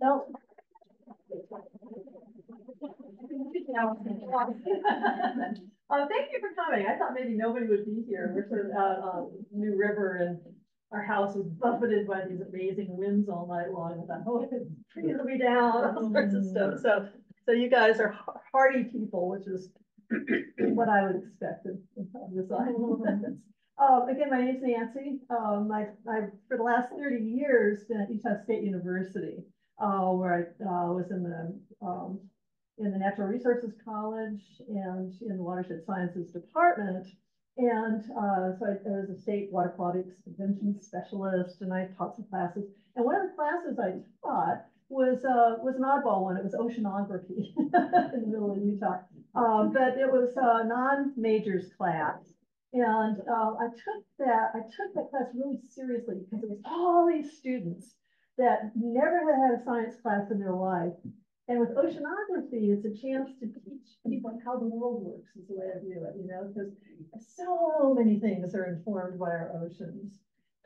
No. Uh, thank you for coming. I thought maybe nobody would be here. We're sort of out on New River and our house was buffeted by these amazing winds all night long. I thought, oh, trees will be down, all sorts of stuff. So, so you guys are ha- hardy people, which is what I would expect of of this island. Uh, again, my name is Nancy. Um, I, I, for the last thirty years, been at Utah State University, uh, where I, uh, was in the, um, in the Natural Resources College and in the Watershed Sciences Department. And, uh, so I, I was a state water quality extension specialist and I taught some classes. And one of the classes I taught was, uh, was an oddball one. It was oceanography in the middle of Utah. Um, but it was a non-majors class. And uh, I took that, I took that class really seriously because it was all these students that never had had a science class in their life. And with oceanography, it's a chance to teach people how the world works is the way I view it, you know, because so many things are informed by our oceans.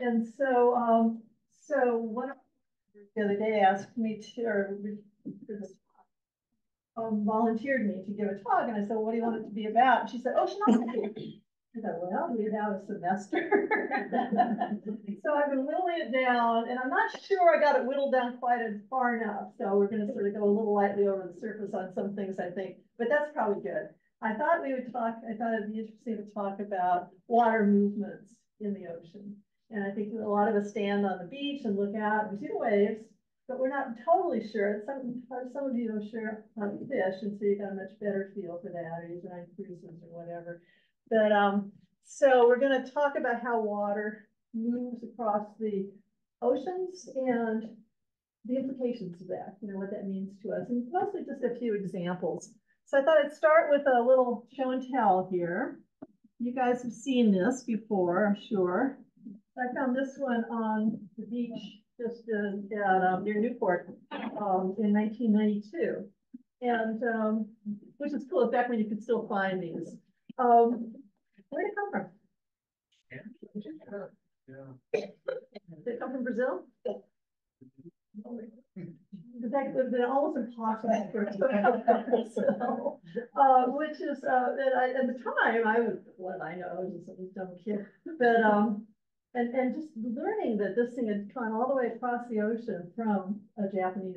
And so, um, so one of the other day asked me to, or for this um, volunteered me to give a talk, and I said, what do you want it to be about? And she said, oceanography. I thought, well, we have a semester. so I've been whittling it down, and I'm not sure I got it whittled down quite as far enough. So we're going to sort of go a little lightly over the surface on some things, I think, but that's probably good. I thought we would talk, I thought it'd be interesting to talk about water movements in the ocean. And I think a lot of us stand on the beach and look out and see the waves, but we're not totally sure. Some, some of you are sure on fish, and so you got a much better feel for that, or you've been on cruises or whatever. But um, so we're going to talk about how water moves across the oceans and the implications of that, you know, what that means to us, and mostly just a few examples. So I thought I'd start with a little show and tell here. You guys have seen this before, I'm sure. I found this one on the beach just in, at, um, near Newport um, in 1992. And um, which is cool, back when you could still find these. Um, where did it come from? Yeah. Did it come from Brazil? In fact, it would have been almost impossible for it to come from Brazil. Uh, which is, uh, that I, at the time, I was, what I know, I was just a dumb kid, but, um, and, and just learning that this thing had gone all the way across the ocean from a Japanese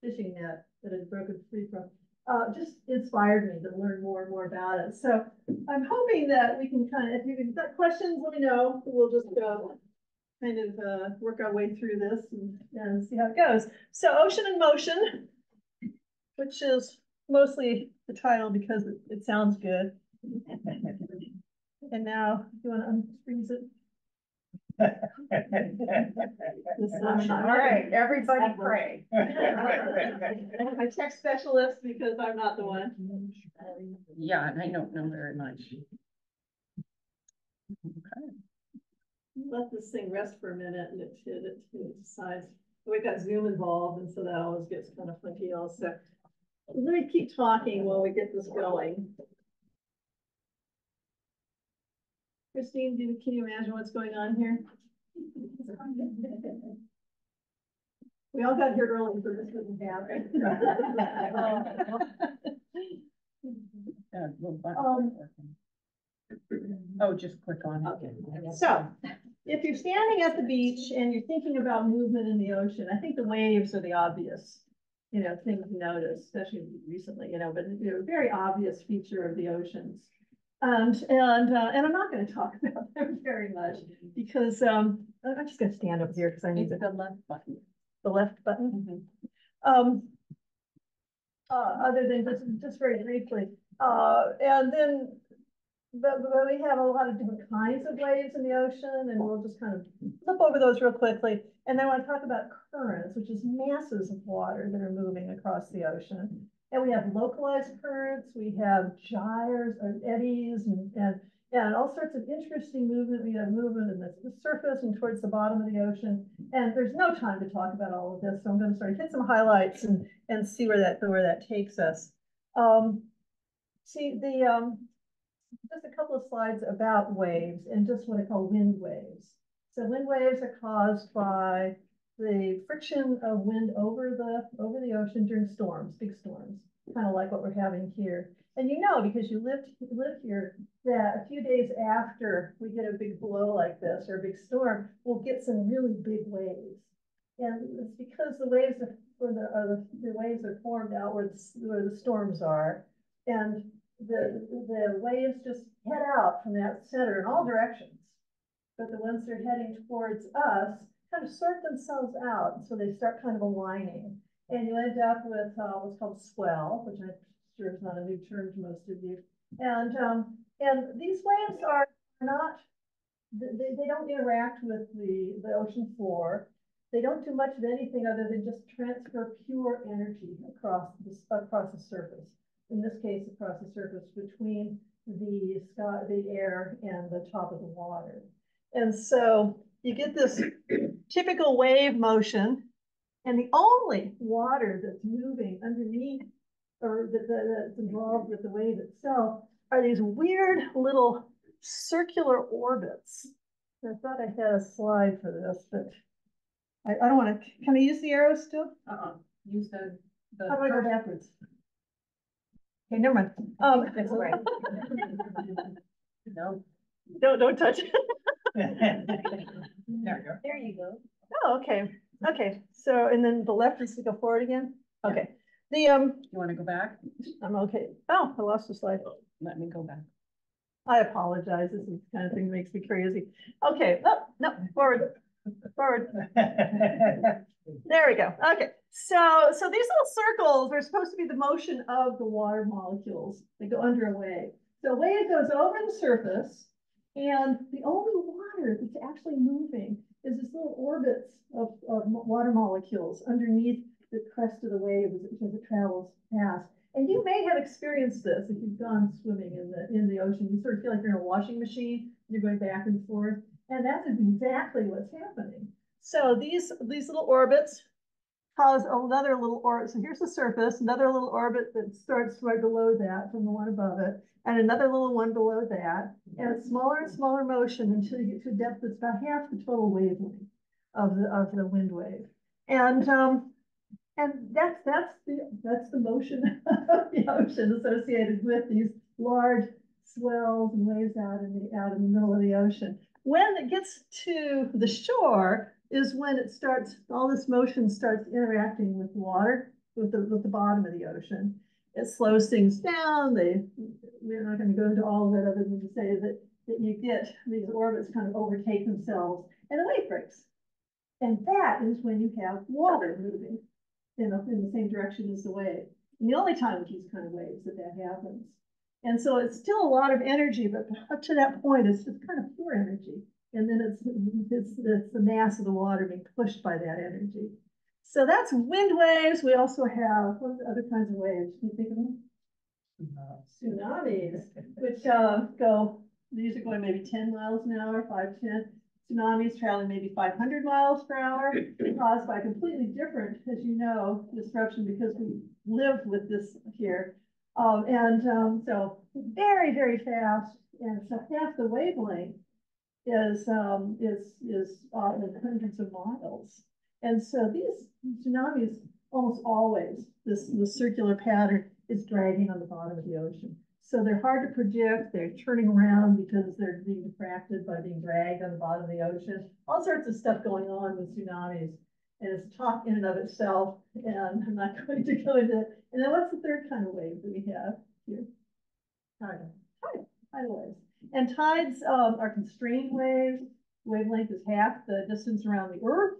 fishing net that had broken free from, uh, just inspired me to learn more and more about it. So I'm hoping that we can kind of, if you've got questions, let me know. We'll just go kind of uh, work our way through this and, and see how it goes. So Ocean in Motion, which is mostly the title because it, it sounds good. And now, you want to unfreeze it? This is- All right, everybody pray. I'm a tech specialist because I'm not the one. Yeah, and I don't know very much. Okay. Let this thing rest for a minute and it, it, it decides. We've got Zoom involved and so that always gets kind of funky also. Let me keep talking while we get this going. Christine, do, can you imagine what's going on here? We all got here early, so this wouldn't happen. Little button Um. Oh, just click on Okay, it. so if you're standing at the beach and you're thinking about movement in the ocean, I think the waves are the obvious, you know, thing to notice, especially recently, you know, but they're a very obvious feature of the oceans. And, and, uh, and I'm not gonna talk about them very much because, um, I- I'm just gonna stand up here because I need It's the, the left button. the left button. Um, uh, other than just, just very briefly, uh, and then, but, but we have a lot of different kinds of waves in the ocean, and we'll just kind of flip over those real quickly. And then I want to talk about currents, which is masses of water that are moving across the ocean. And we have localized currents, we have gyres or eddies and, and, and all sorts of interesting movement. We have movement in the, the surface and towards the bottom of the ocean. And there's no time to talk about all of this, so I'm gonna sort of hit some highlights and, and see where that, where that takes us. Um, see, the, um, just a couple of slides about waves and just what I call wind waves. So wind waves are caused by the friction of wind over the, over the ocean during storms, big storms, kind of like what we're having here. And you know, because you lived, live here, that a few days after we get a big blow like this or a big storm, we'll get some really big waves. And it's because the waves are, or the, or the, the waves are formed out where the, where the storms are. And the, the waves just head out from that center in all directions. But the ones that are heading towards us kind of sort themselves out, so they start kind of aligning. And you end up with, uh, what's called swell, which I'm sure is not a new term to most of you. And, um, and these waves are not, they, they, don't interact with the, the ocean floor. They don't do much of anything other than just transfer pure energy across the, across the surface. In this case, across the surface between the sky, the air and the top of the water. And so you get this typical wave motion. And the only water that's moving underneath or that, that- that's involved with the wave itself are these weird little circular orbits. I thought I had a slide for this, but I, I don't wanna, can I use the arrows still? Uh-uh, use the, the. How do I go backwards? Okay, never mind. Um, That's right. No. Don't, don't touch it. There you go. There you go. Oh, okay, okay, so, and then the left is to go forward again? Yeah. Okay, the, um, You wanna go back? I'm okay. Oh, I lost the slide. Let me go back. I apologize, this is the kind of thing that makes me crazy. Okay, no, no, forward, forward. There we go. Okay, so, so these little circles are supposed to be the motion of the water molecules. They go under a wave. So a wave goes over the surface and the only water that's actually moving is this little orbits of, of water molecules underneath the crest of the wave as it, as it travels past. And you may have experienced this if you've gone swimming in the, in the ocean. You sort of feel like you're in a washing machine, you're going back and forth. And that's exactly what's happening. So these, these little orbits cause another little orbit. So here's the surface, another little orbit that starts right below that from the one above it, and another little one below that, and smaller and smaller motion until you get to a depth that's about half the total wavelength of the, of the wind wave. And, um, and that's, that's the, that's the motion of the ocean associated with these large swells and waves out in the, out in the middle of the ocean. When it gets to the shore is when it starts, all this motion starts interacting with water, with the, with the bottom of the ocean. It slows things down, they, we're not gonna go into all of it other than to say that, that you get these orbits kind of overtake themselves and the wave breaks. And that is when you have water moving in, the- in the same direction as the wave. And the only time with these kind of waves that that happens. And so it's still a lot of energy, but up to that point, it's just kind of pure energy. And then it's, it's, it's the mass of the water being pushed by that energy. So that's wind waves. We also have, what are the other kinds of waves? Can you think of them? Tsunamis, which, uh, go, these are going maybe ten miles an hour, five, ten. Tsunamis traveling maybe five hundred miles per hour, caused by completely different, as you know, disruption because we live with this here. Um, and, um, so very, very fast, and so half the wavelength is, um, is, is often hundreds of miles. And so these tsunamis, almost always, this, this circular pattern is dragging on the bottom of the ocean. So they're hard to predict, they're turning around because they're being diffracted by being dragged on the bottom of the ocean. All sorts of stuff going on with tsunamis. And it's talk in and of itself, and I'm not going to go into, it. and then what's the third kind of wave that we have here? Tidal, tidal, tidal waves. And tides, um, are constrained waves, wavelength is half the distance around the earth.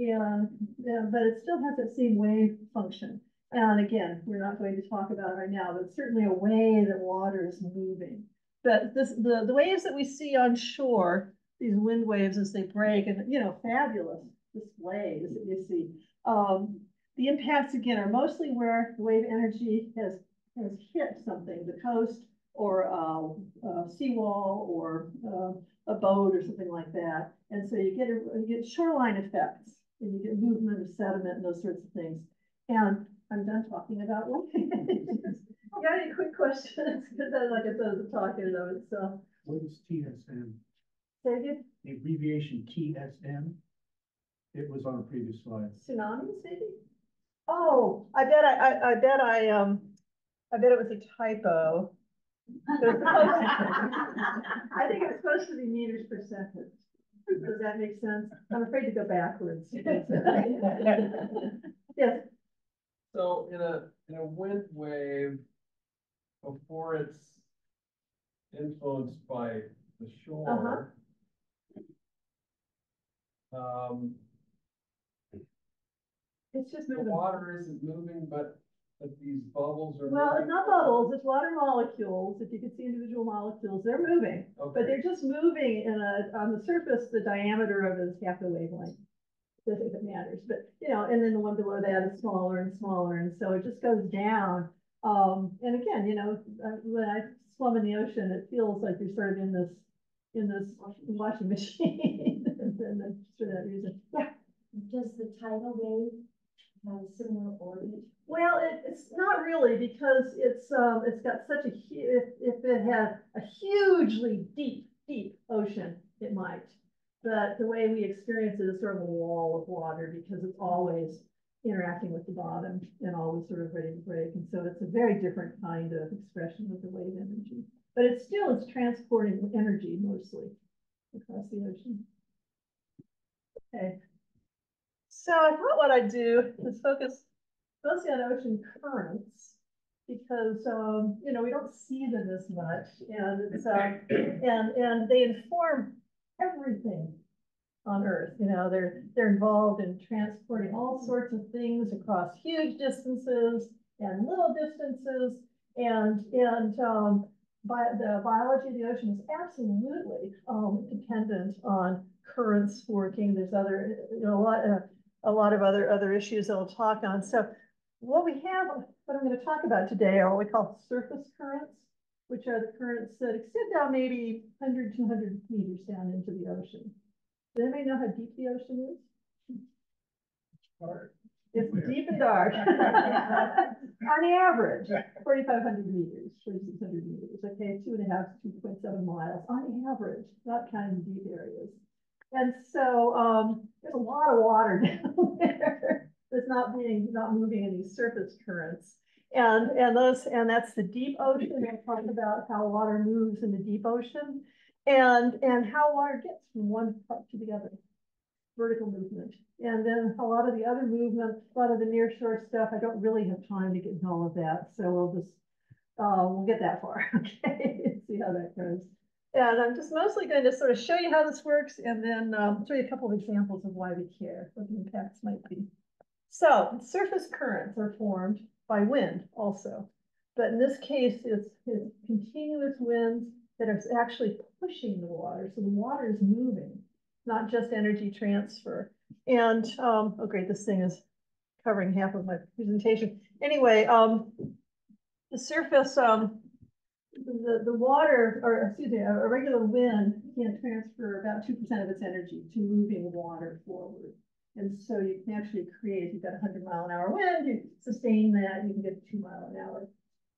And, yeah, but it still has that same wave function. And again, we're not going to talk about it right now, but certainly a way that water is moving. But this, the, the waves that we see on shore, these wind waves as they break and, you know, fabulous displays that you see. Um, the impacts again are mostly where the wave energy has, has hit something, the coast or, uh, a seawall or, uh, a boat or something like that. And so you get, a- you get shoreline effects and you get movement of sediment and those sorts of things. And I'm done talking about waves. You got any quick questions? Cause I, like I said, the talking of it, so. What is TSM? Say again? The abbreviation TSM? It was on a previous slide. Tsunamis, maybe? Oh, I bet I, I, I bet I, um, I bet it was a typo. It was supposed to- I think it's supposed to be meters per second. Does that make sense? I'm afraid to go backwards. Yes, So in a, in a wind wave, before it's influenced by the shore. Um, it's just the moving. water isn't moving, but, but these bubbles are. Well, it's not bubbles, it's water molecules. If you can see individual molecules, they're moving. But they're just moving in a, on the surface, the diameter of it is half the wavelength. If if it matters, but, you know, and then the one below that is smaller and smaller, and so it just goes down. Um, and again, you know, uh, when I swim in the ocean, it feels like you're sort of in this, in this washing machine. And then for that reason, yeah. Does the tidal wave have a similar orbit? Well, it, it's not really because it's, um, it's got such a if, if it had a hugely deep, deep ocean, it might. But the way we experience it is sort of a wall of water because it's always interacting with the bottom and always sort of ready to break. And so it's a very different kind of expression of the wave energy. But it still is transporting energy mostly across the ocean. Okay. So I thought what I'd do is focus mostly on ocean currents. Because, um, you know, we don't see them as much and it's, uh, and, and they inform everything on Earth, you know, they're, they're involved in transporting all sorts of things across huge distances and little distances. And, and, um, bi- the biology of the ocean is absolutely, um, dependent on currents working. There's other, you know, a lot, uh, a lot of other, other issues that I'll talk on. So what we have, what I'm gonna talk about today are what we call surface currents, which are the currents that extend down maybe 100, 200 meters down into the ocean. Does anybody know how deep the ocean is? It's deep and dark. On the average, forty-five hundred meters, forty-six hundred meters, okay, two and a half, two point seven miles, on average, not counting deep areas. And so, um, there's a lot of water down there that's not being, not moving in these surface currents. And, and those, and that's the deep ocean, we'll talk about how water moves in the deep ocean. And, and how water gets from one part to the other, vertical movement. And then a lot of the other movement, a lot of the near nearshore stuff, I don't really have time to get into all of that, so we'll just, uh, we'll get that far, okay, see how that goes. And I'm just mostly going to sort of show you how this works and then, um, show you a couple of examples of why we care, what the impacts might be. So surface currents are formed by wind also. But in this case, it's, it's continuous winds that are actually pushing the water. So the water is moving, not just energy transfer. And, um, oh great, this thing is covering half of my presentation. Anyway, um, the surface, um, the, the water, or excuse me, a, a regular wind can transfer about two percent of its energy to moving water forward. And so you can actually create, if you've got a hundred mile an hour wind, you sustain that, you can get a two mile an hour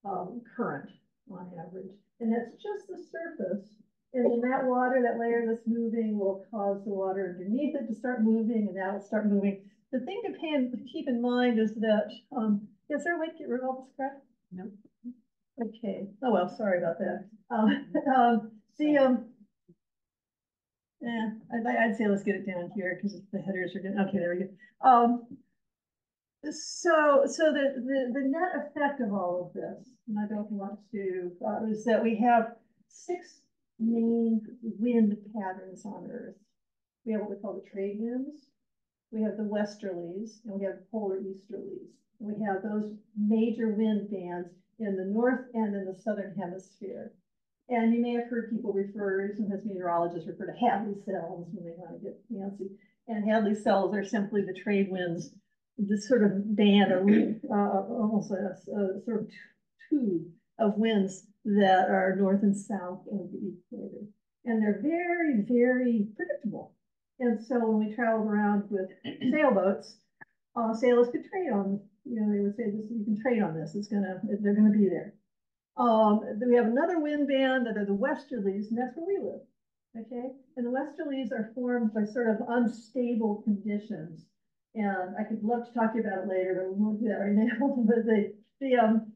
um, current on average. And that's just the surface. And then that water, that layer that's moving will cause the water underneath it to start moving and that'll start moving. The thing to pay, keep in mind is that, um, is there a way to get rid of all this crap? No. Okay, oh well, sorry about that. Um, um, the, um, yeah, I'd, I'd say let's get it down here because the headers are good. Okay, there we go. Um, so, so the, the, the net effect of all of this, and I don't want to, uh, is that we have six main wind patterns on Earth. We have what we call the trade winds. We have the westerlies and we have the polar easterlies. We have those major wind bands in the north and in the southern hemisphere. And you may have heard people refer, sometimes meteorologists refer to Hadley cells when they want to get fancy. And Hadley cells are simply the trade winds, this sort of band or uh, almost a, a sort of tube of winds that are north and south of the equator. And they're very, very predictable. And so when we traveled around with sailboats, uh, sailors could trade on, you know, they would say, this, you can trade on this, it's gonna, they're gonna be there. Um, then we have another wind band that are the westerlies, and that's where we live. Okay, and the westerlies are formed by sort of unstable conditions. And I could love to talk to you about it later, but we won't do that right now, but the, the, um.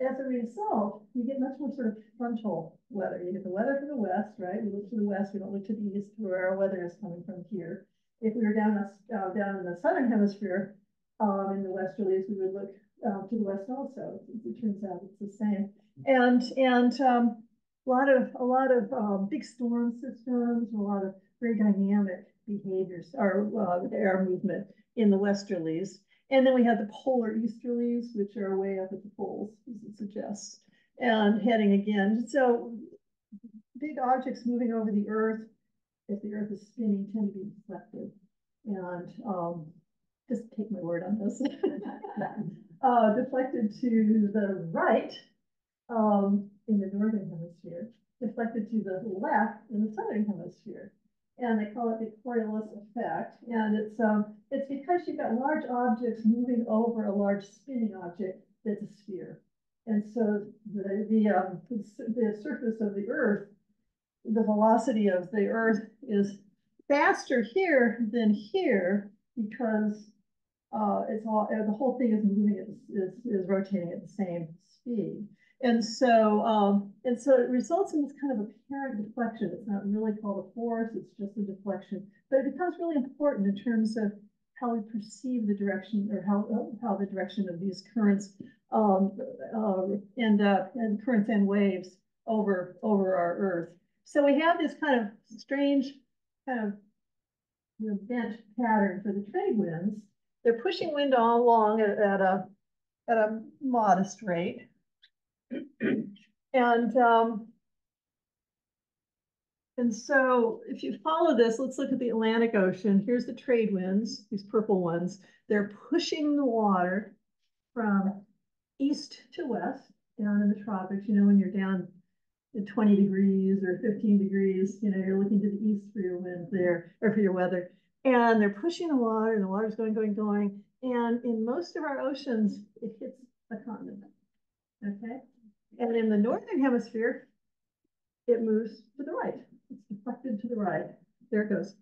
As a result, you get much more sort of frontal weather. You get the weather from the west, right? We look to the west, we don't look to the east where our weather is coming from here. If we were down, us- uh, down in the southern hemisphere, um, in the westerlies, we would look, uh, to the west also. It it turns out it's the same. And, and, um, a lot of, a lot of, um, big storm systems, a lot of very dynamic behaviors, or, uh, air movement in the westerlies. And then we have the polar easterlies, which are way up at the poles, as it suggests, and heading again. So big objects moving over the earth, if the earth is spinning, tend to be deflected. And, um, just take my word on this. Uh, deflected to the right, um, in the northern hemisphere, deflected to the left in the southern hemisphere. And they call it the Coriolis effect, and it's, um, it's because you've got large objects moving over a large spinning object that's a sphere. And so the, the, um, the the surface of the earth, the velocity of the earth is faster here than here because uh, it's all, uh, the whole thing is moving, at is, is rotating at the same speed. And so, um, and so it results in this kind of apparent deflection. It's not really called a force, it's just a deflection. But it becomes really important in terms of how we perceive the direction or how, how the direction of these currents, um, uh, end up, and currents and waves over, over our earth. So we have this kind of strange, kind of you know, bent pattern for the trade winds. They're pushing wind all along at, at a, at a modest rate. And, um, and so if you follow this, let's look at the Atlantic Ocean. Here's the trade winds, these purple ones. They're pushing the water from east to west, down in the tropics, you know, when you're down at twenty degrees or fifteen degrees, you know, you're looking to the east for your wind there, or for your weather. And they're pushing the water, and the water's going, going, going. And in most of our oceans, it hits a continent. Okay? And in the northern hemisphere, it moves to the right. It's deflected to the right. There it goes.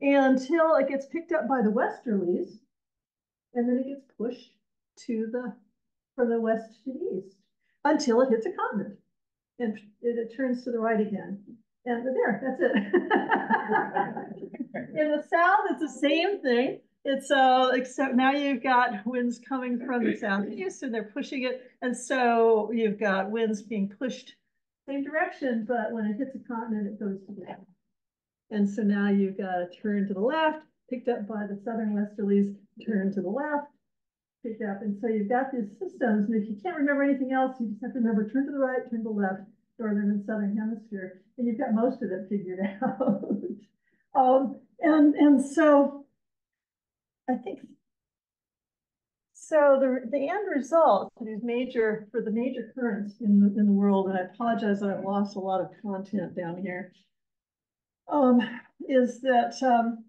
Until it gets picked up by the westerlies, and then it gets pushed to the, from the west to the east, until it hits a continent. And it, it turns to the right again. And there, that's it. In the south, it's the same thing. It's, uh, except now you've got winds coming from the southeast and they're pushing it. And so you've got winds being pushed same direction, but when it hits a continent, it goes to the left. And so now you've got a turn to the left, picked up by the southern westerlies, turn to the left, picked up. And so you've got these systems, and if you can't remember anything else, you just have to remember turn to the right, turn to the left, northern and southern hemisphere, and you've got most of it figured out. Um, and, and so I think so the, the end result these major, for the major currents in the, in the world, and I apologize I've lost a lot of content down here. Um, is that, um,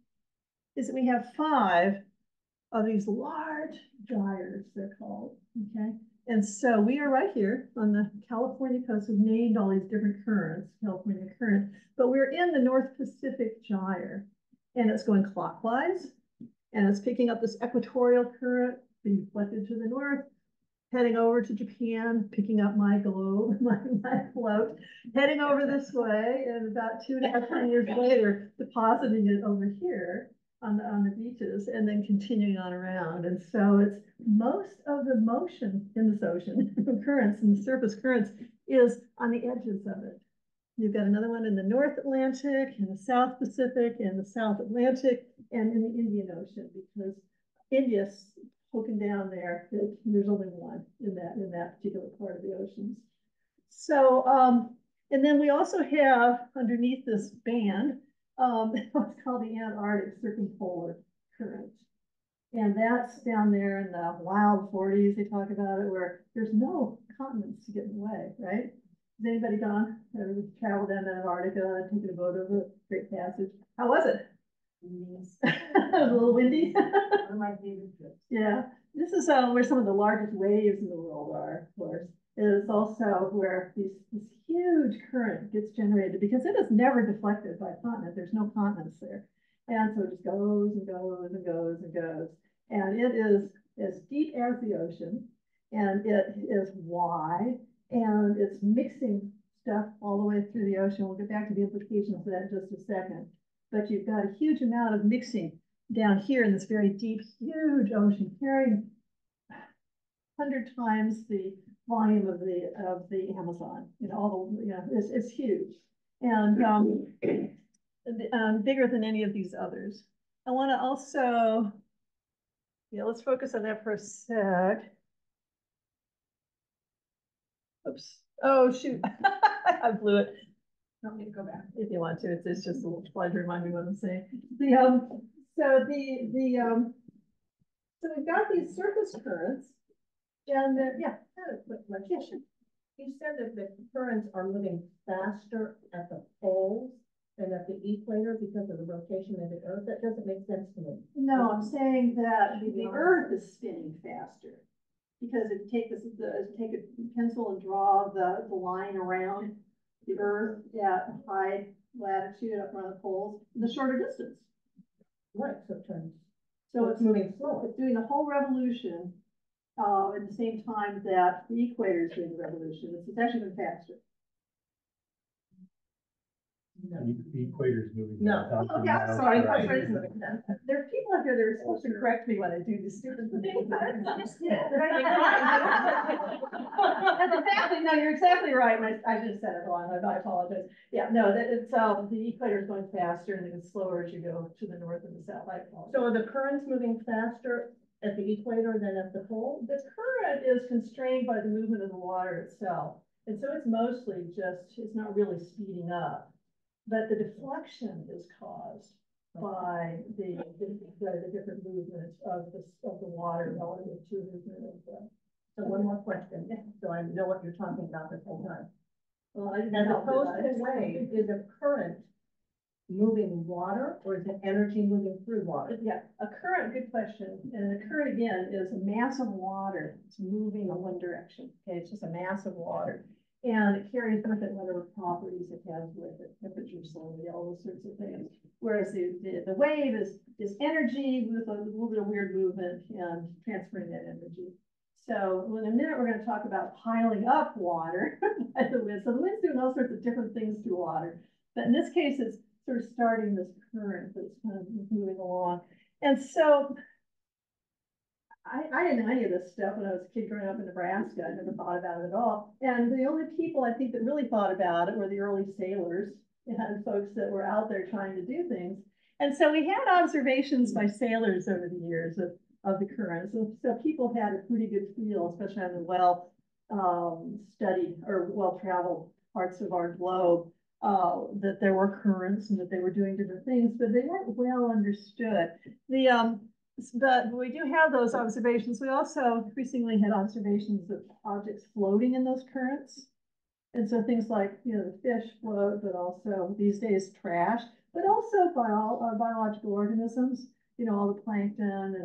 is that we have five of these large gyres, they're called, okay? And so we are right here on the California coast, we've named all these different currents, California current, but we're in the North Pacific gyre. And it's going clockwise, and it's picking up this equatorial current being deflected to the north, heading over to Japan, picking up my globe, my, my float, heading over this way, and about two and a half years later, depositing it over here on the, on the beaches, and then continuing on around. And so it's most of the motion in this ocean, currents and the surface currents, is on the edges of it. You've got another one in the North Atlantic, in the South Pacific, in the South Atlantic, and in the Indian Ocean, because India's poking down there, it- there's only one in that, in that particular part of the oceans. So, um, and then we also have underneath this band, um, what's called the Antarctic Circumpolar Current. And that's down there in the wild forties, they talk about it, where there's no continents to get in the way, right? Has anybody gone, ever traveled down to Antarctica and taken a boat over the Drake Passage? How was it? It was a little windy. One of my favorite trips. Yeah, this is uh, where some of the largest waves in the world are, of course. Is also where these, these huge current gets generated because it is never deflected by continent. There's no continents there. And so it just goes and goes and goes and goes. And it is as deep as the ocean and it is wide and it's mixing stuff all the way through the ocean. We'll get back to the implications of that in just a second. But you've got a huge amount of mixing down here in this very deep, huge ocean carrying hundred times the volume of the, of the Amazon, you know, all the, you know, it's, it's huge. And, um, um, bigger than any of these others. I wanna also, yeah, let's focus on that for a sec. Oops, oh, shoot, I blew it. Want me to go back? If you want to, it's, it's just a little to remind me what I'm saying. The, um, so the, the, um, so we've got these surface currents. And, uh, yeah, had a quick question. You said that the currents are moving faster at the poles than at the equator because of the rotation of the earth. That doesn't make sense to me. no, I'm saying that the, earth is spinning faster. Because if you take this, the, take a pencil and draw the, the line around the earth at high latitude up around the poles, the shorter distance. Right, so it turns, So so it's it's moving slower. It's doing the whole revolution, uh, at the same time that the equator is doing the revolution. It's, it's actually been faster. The equator's moving. No. down Oh, yeah, I'm miles sorry, per I'm hour. sorry. There are people out here that are supposed to correct me when I do these stupid things. That's exactly, no, you're exactly right. and I, I just said it wrong. I I apologize. Yeah, no, that it's, um, the equator is going faster and it's slower as you go to the north and the south. I apologize. So are the currents moving faster at the equator than at the pole? The current is constrained by the movement of the water itself. And so it's mostly just, it's not really speeding up. But the deflection is caused by the, the, the different movements of the, of the water relative to the movement of the. So one more question, so I know what you're talking about this whole time. Well, I didn't As did opposed I? to wave, is a current moving water or is it energy moving through water? Yeah, a current, good question. And the current again is a mass of water. It's moving in one direction. Okay, it's just a mass of water. And it carries with it whatever properties it has with it, temperature, salinity, all those sorts of things. Whereas the, the, the wave is, is energy with a little bit of weird movement and transferring that energy. So in a minute, we're gonna talk about piling up water by the wind. So the wind's doing all sorts of different things to water. But in this case, it's sort of starting this current that's kind of moving along. And so I, I didn't know any of this stuff when I was a kid growing up in Nebraska. I never thought about it at all. And the only people I think that really thought about it were the early sailors and folks that were out there trying to do things. And so we had observations by sailors over the years of, of the currents. And so people had a pretty good feel, especially on the well um, studied or well-traveled parts of our globe, uh, that there were currents and that they were doing different things, but they weren't well understood. The, um, but we do have those observations. We also increasingly had observations of objects floating in those currents. And so things like, you know, the fish float, but also these days trash, but also bio, uh, biological organisms, you know, all the plankton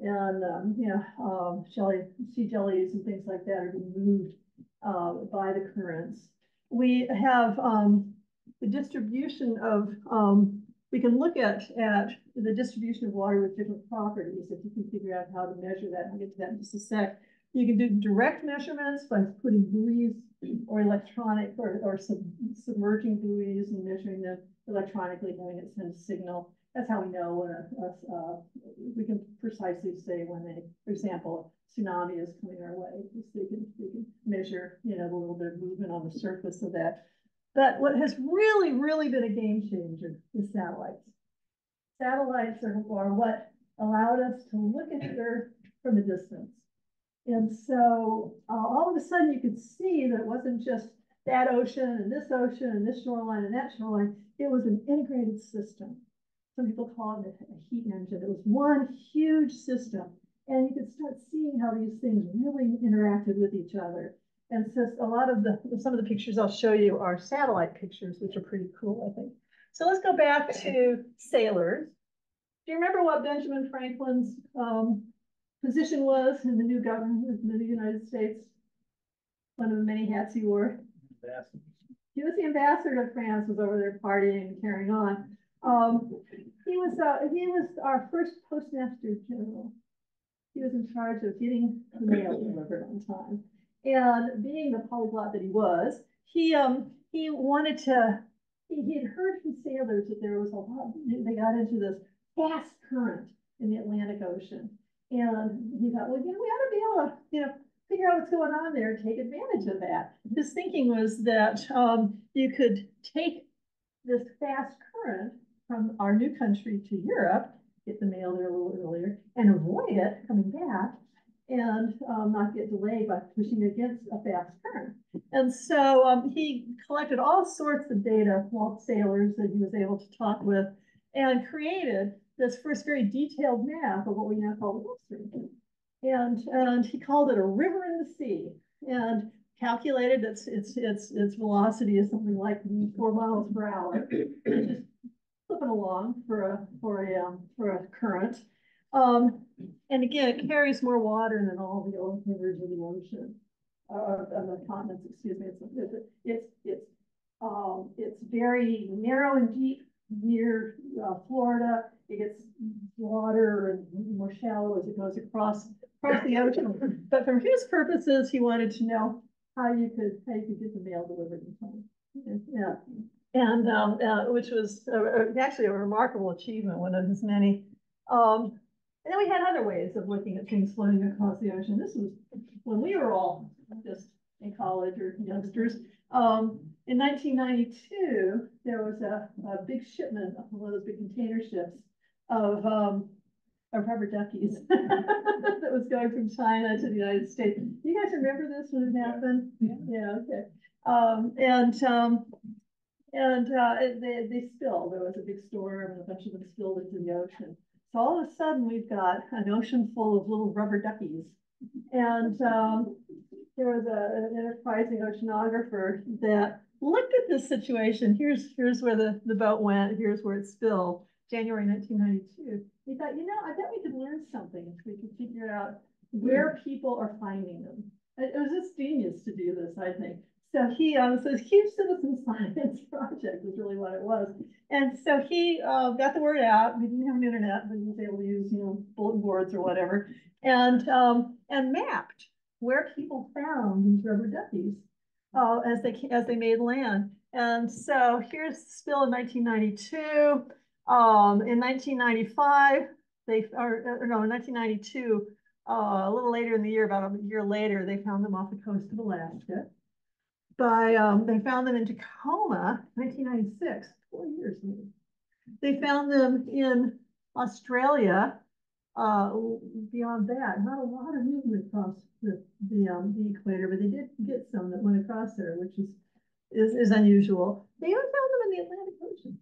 and, and, um, you know, um, jelly, sea jellies and things like that are being moved, uh, by the currents. We have, um, the distribution of, um, we can look at, at the distribution of water with different properties, if you can figure out how to measure that, I'll get to that in just a sec. You can do direct measurements by putting buoys or electronic or, or sub- submerging buoys and measuring them electronically, having it send a signal. That's how we know when a, a, we can precisely say when a, for example, tsunami is coming our way. because We can, we can measure, you know, the little bit of movement on the surface of that. But what has really, really been a game changer is satellites. Satellites are, are what allowed us to look at the Earth from a distance. And so, uh, all of a sudden you could see that it wasn't just that ocean and this ocean and this shoreline and that shoreline. It was an integrated system. Some people call it a, a heat engine. It was one huge system. And you could start seeing how these things really interacted with each other. And since a lot of the, some of the pictures I'll show you are satellite pictures, which are pretty cool, I think. So let's go back to sailors. Do you remember what Benjamin Franklin's um, position was in the new government of the United States? One of the many hats he wore. he was the ambassador to France, was over there partying and carrying on. Um, he was, uh, he was our first postmaster general. He was in charge of getting the mail delivered on time. And being the polyglot that he was, he, um, he wanted to, he, had heard from sailors that there was a lot, they got into this fast current in the Atlantic Ocean. And he thought, well, you know, we ought to be able to, you know, figure out what's going on there and take advantage of that. His thinking was that, um, you could take this fast current from our new country to Europe, get the mail there a little earlier, and avoid it coming back, and um, not get delayed by pushing against a fast current. And so um, he collected all sorts of data, from sailors that he was able to talk with, and created this first very detailed map of what we now call the Gulf Stream. And, and he called it a river in the sea, and calculated its, its, its, its velocity is something like four miles per hour. Just flipping along for a, for a, um, for a current. Um, and again, it carries more water than all the old rivers of the ocean, uh, of the continents, excuse me. It's, it's, it's, um, it's very narrow and deep near, uh, Florida. It gets water and more shallow as it goes across, across the ocean. But for his purposes, he wanted to know how you could, how you could get the mail delivered in time. Yeah, and, um, uh, which was, uh, actually a remarkable achievement, one of his many. Um, and then we had other ways of looking at things floating across the ocean. This was when we were all just in college or youngsters. Um, in nineteen ninety-two, there was a, a big shipment of one of those big container ships of, um, of rubber duckies that was going from China to the United States. You guys remember this when it happened? Yeah, yeah okay. Um, and, um, and, uh, they, they spilled. There was a big storm and a bunch of them spilled into the ocean. So all of a sudden, we've got an ocean full of little rubber duckies. And, um, there was a, an enterprising oceanographer that looked at this situation. Here's, here's where the, the boat went. Here's where it spilled, January nineteen ninety-two. He thought, you know, I bet we could learn something if we could figure out where people are finding them. It was just genius to do this, I think. So he, um, so huge citizen science project is really what it was. And so he, uh, got the word out. We didn't have an internet, but he was able to use, you know, bulletin boards or whatever. And, um, and mapped where people found these rubber duckies, uh, as they, as they made land. And so here's spill in nineteen ninety-two. Um, in nineteen ninety-five, they, or, or no, in nineteen ninety-two, uh, a little later in the year, about a year later, they found them off the coast of Alaska. By, um, they found them in Tacoma, nineteen ninety-six, four years maybe. They found them in Australia. Uh, beyond that, not a lot of movement across the, the, um, the equator, but they did get some that went across there, which is, is, is unusual. They even found them in the Atlantic Ocean.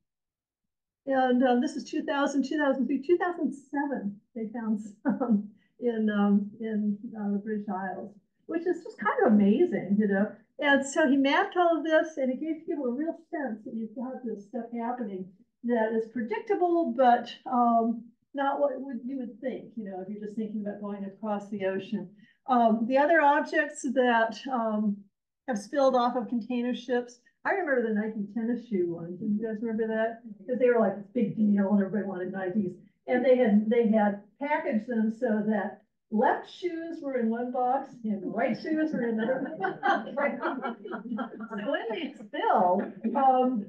And, um, this is 2000, 2003, 2007, they found some in, um, in, uh, the British Isles, which is just kind of amazing, you know? And so he mapped all of this and it gave people a real sense that you've got this stuff happening that is predictable, but, um, not what you would think, you know, if you're just thinking about going across the ocean. Um, the other objects that, um, have spilled off of container ships, I remember the Nike tennis shoe ones. Do you guys remember that? Because they were like this big deal and everybody wanted Nikes. And they had, they had packaged them so that left shoes were in one box and right shoes were in another. So when they spilled, um,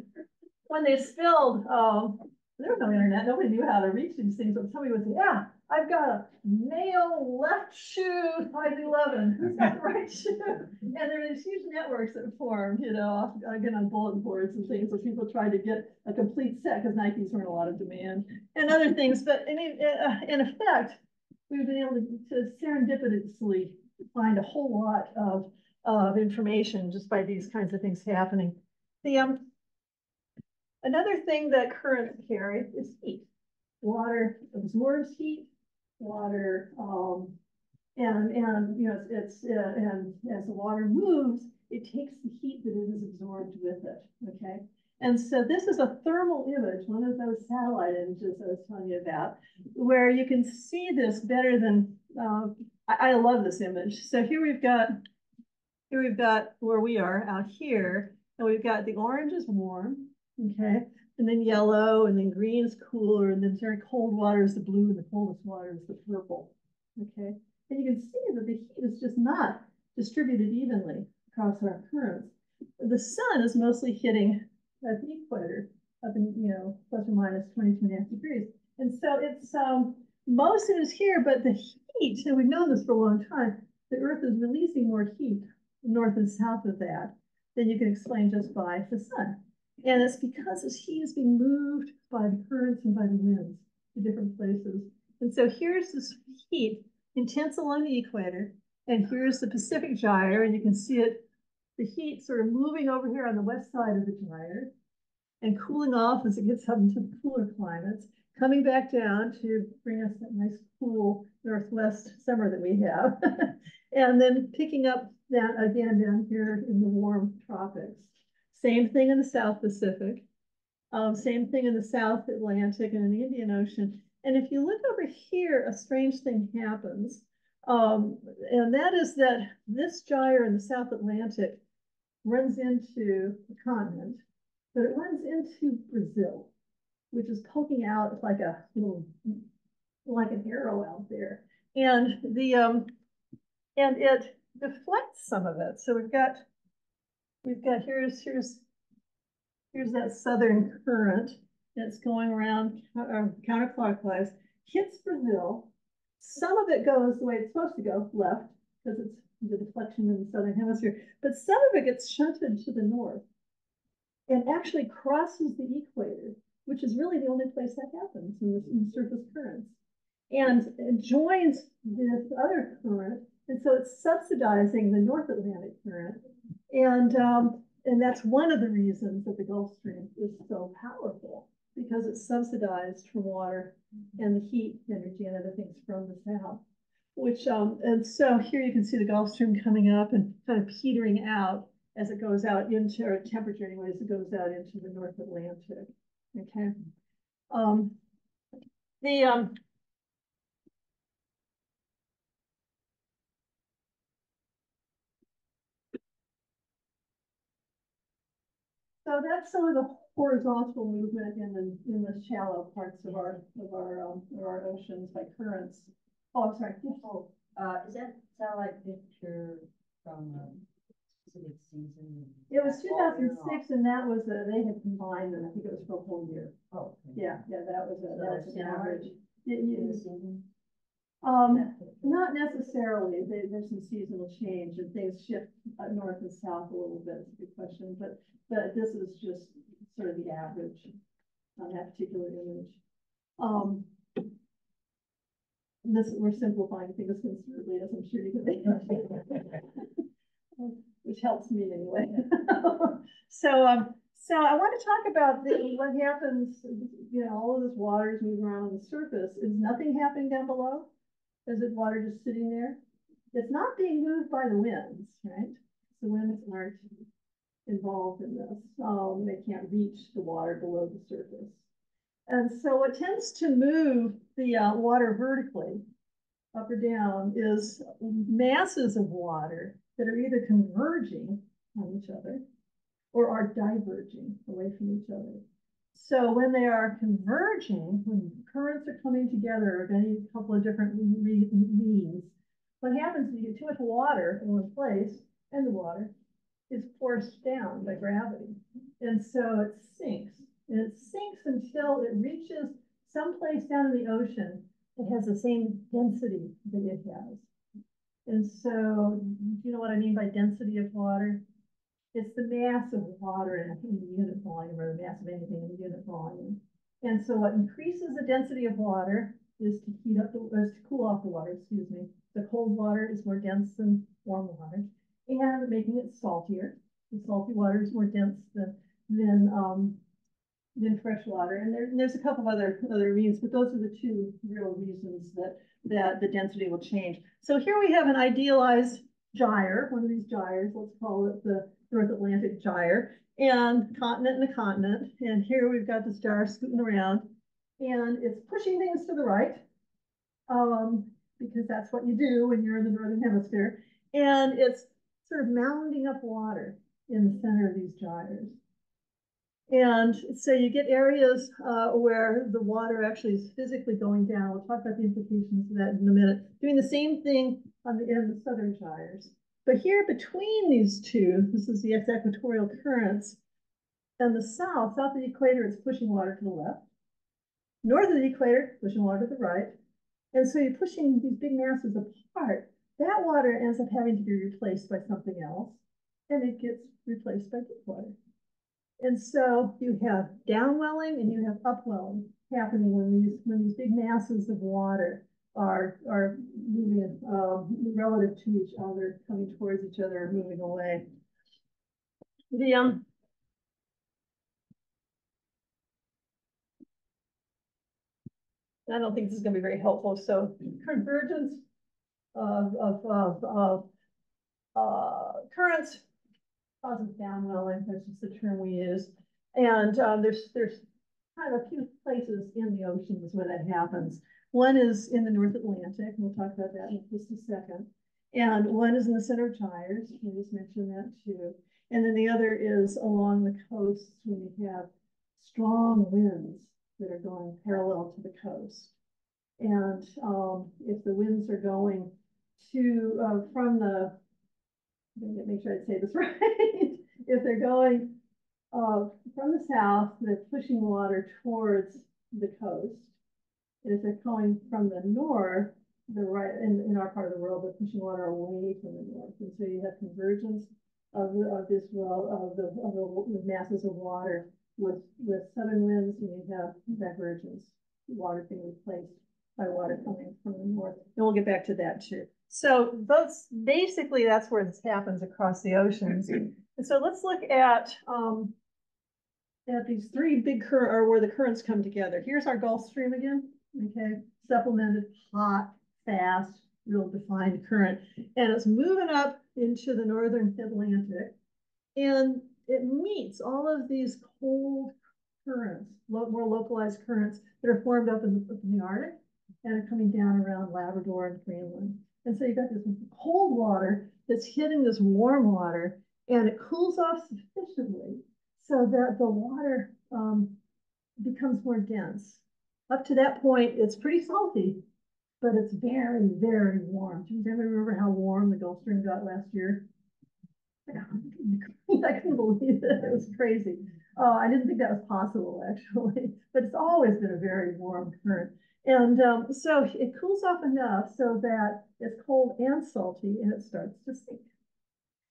when they spilled, um, there was no internet, nobody knew how to reach these things, but somebody would say, yeah, I've got a male left shoe, size eleven, who's got the right shoe? And there were these huge networks that formed, you know, again, on bulletin boards and things, so people tried to get a complete set, because Nikes weren't a lot of demand, and other things, but in, uh, in effect, we've been able to- to serendipitously find a whole lot of, of information just by these kinds of things happening. The, um, Another thing that currents carry is heat. Water absorbs heat, water, um, and, and, you know, it's, it's, uh, and as the water moves, it takes the heat that it is absorbed with it, okay? And so this is a thermal image, one of those satellite images I was telling you about, where you can see this better than, uh, I, I love this image. So here we've got, here we've got where we are out here, And we've got the orange is warm, okay? And then yellow, and then green is cooler, and then very cold water is the blue, and the coldest water is the purple, okay? And you can see that the heat is just not distributed evenly across our currents. The sun is mostly hitting at the equator, up in, you know, plus or minus twenty-two and a half degrees. And so it's, um, most of it is here, but the heat, and we've known this for a long time, the earth is releasing more heat north and south of that than you can explain just by the sun. And it's because this heat is being moved by the currents and by the winds to different places. And so here's this heat intense along the equator, and here's the Pacific gyre, and you can see it, the heat sort of moving over here on the west side of the gyre and cooling off as it gets up into the cooler climates, coming back down to bring us that nice cool northwest summer that we have. and then picking up that again down here in the warm tropics. Same thing in the South Pacific. Um, same thing in the South Atlantic and in the Indian Ocean. And if you look over here, a strange thing happens. Um, and that is that this gyre in the South Atlantic runs into the continent, but it runs into Brazil, which is poking out like a little, like an arrow out there. And the, um, and it deflects some of it. So we've got, we've got, here's, here's, here's that southern current that's going around uh, counterclockwise, hits Brazil. Some of it goes the way it's supposed to go, left, because it's the deflection in the southern hemisphere, but some of it gets shunted to the north and actually crosses the equator, which is really the only place that happens in, this, in surface currents, and joins this other current, and so it's subsidizing the North Atlantic current, and um, and that's one of the reasons that the Gulf Stream is so powerful because it's subsidized from water and the heat energy and other things from the south. Which um, and so here you can see the Gulf Stream coming up and kind of petering out as it goes out into or temperature anyways, it goes out into the North Atlantic. Okay. Um, the um, So that's some of the horizontal movement in the, in the shallow parts of our, of our, um, of our oceans by currents. Oh, I'm sorry. Oh, uh, is that satellite picture from a specific season? It was two All year thousand long? six and that was, a- they had combined them. I think it was for a whole year. Oh. okay. Yeah, yeah, that was, a So that was that's an average. It- In the season? Um, not necessarily. There, there's some seasonal change and things shift uh, north and south a little bit. It's a good question, but, but this is just sort of the average on that particular image. Um, this, we're simplifying things considerably, as I'm sure you can. Which helps me anyway. So, um, so I want to talk about the, what happens, you know, all of this water is moving around on the surface. Is nothing happening down below? Is it water just sitting there? It's not being moved by the winds, right? The winds aren't involved in this. Um, they can't reach the water below the surface. And so what tends to move the uh, water vertically, up or down, is masses of water that are either converging on each other or are diverging away from each other. So when they are converging, when currents are coming together of any couple of different means, what happens is you get too much water in one place and the water is forced down by gravity. And so it sinks and it sinks until it reaches someplace down in the ocean that has the same density that it has. And so, you know what I mean by density of water? It's the mass of water in a- unit volume or the mass of anything in a unit volume. And so what increases the density of water is to heat up, the is to cool off the water, excuse me. The cold water is more dense than warm water and making it saltier. The salty water is more dense than, than, um, than fresh water. And there, and there's a couple of other, other reasons, but those are the two real reasons that, that the density will change. So here we have an idealized gyre, one of these gyres, let's call it the North Atlantic gyre, and continent and a continent. And here we've got this gyre scooting around and it's pushing things to the right. Um, because that's what you do when you're in the northern hemisphere. And it's sort of mounding up water. in the center of these gyres. And so you get areas uh, where the water actually is physically going down. We'll talk about the implications of that in a minute. Doing the same thing on the in the southern gyres. But here between these two, this is the equatorial currents. And the south, south of the equator, it's pushing water to the left. North of the equator, pushing water to the right. And so you're pushing these big masses apart. That water ends up having to be replaced by something else. And it gets replaced by deep water. And so you have downwelling and you have upwelling happening when these when these big masses of water are are moving um, relative to each other, coming towards each other, or moving away. The um. I don't think this is going to be very helpful. So convergence of of of, of uh, currents causes downwelling, that's just the term we use. And um, there's there's kind of a few places in the oceans where that happens. One is in the North Atlantic, we'll talk about that in just a second. And one is in the center of gyres, we just mentioned that too. And then the other is along the coasts when you have strong winds that are going parallel to the coast. And um, if the winds are going to uh, from the I'm gonna make sure I say this right. If they're going uh, from the south, they're pushing water towards the coast. And if they're coming from the north, the right, in, in our part of the world, they're pushing water away from the north. And so you have convergence of, the- of this well, of the, of the masses of water with, with southern winds, and you have divergence, water being replaced by water coming from the north. And we'll get back to that too. So those, basically, that's where this happens across the oceans. And so let's look at, um, at these three big current, or where the currents come together. Here's our Gulf Stream again, okay? Supplemented, hot, fast, real defined current. And it's moving up into the northern Atlantic. And it meets all of these cold currents, more localized currents that are formed up in the, up in the Arctic and are coming down around Labrador and Greenland. And so you've got this cold water that's hitting this warm water and it cools off sufficiently so that the water um, becomes more dense. Up to that point, it's pretty salty, but it's very, very warm. Do you remember how warm the Gulf Stream got last year? I couldn't believe it. It was crazy. Uh, I didn't think that was possible, actually, but it's always been a very warm current. And um, so it cools off enough so that it's cold and salty and it starts to sink.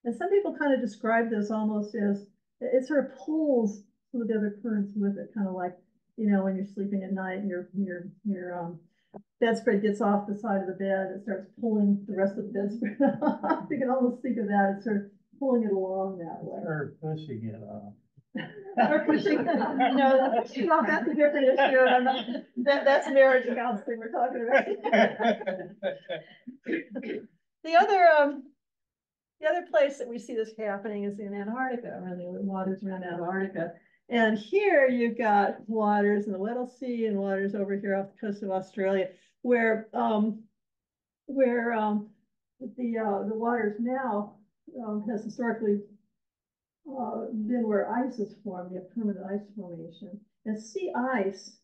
And some people kind of describe this almost as it sort of pulls some of the other currents with it, kind of like, you know, when you're sleeping at night and your your your um, bedspread gets off the side of the bed, it starts pulling the rest of the bedspread off. You can almost think of that, it's sort of pulling it along that way. Or pushing it off. Or pushing, that's, no, that's a different issue. I'm not- That, that's marriage counseling we're talking about. The other, um, the other place that we see this happening is in Antarctica, around the waters around Antarctica. And here you've got waters in the Weddell Sea and waters over here off the coast of Australia, where, um, where, um, the, uh, the waters now, um, has historically uh, where ice is formed, you have permanent ice formation. And sea ice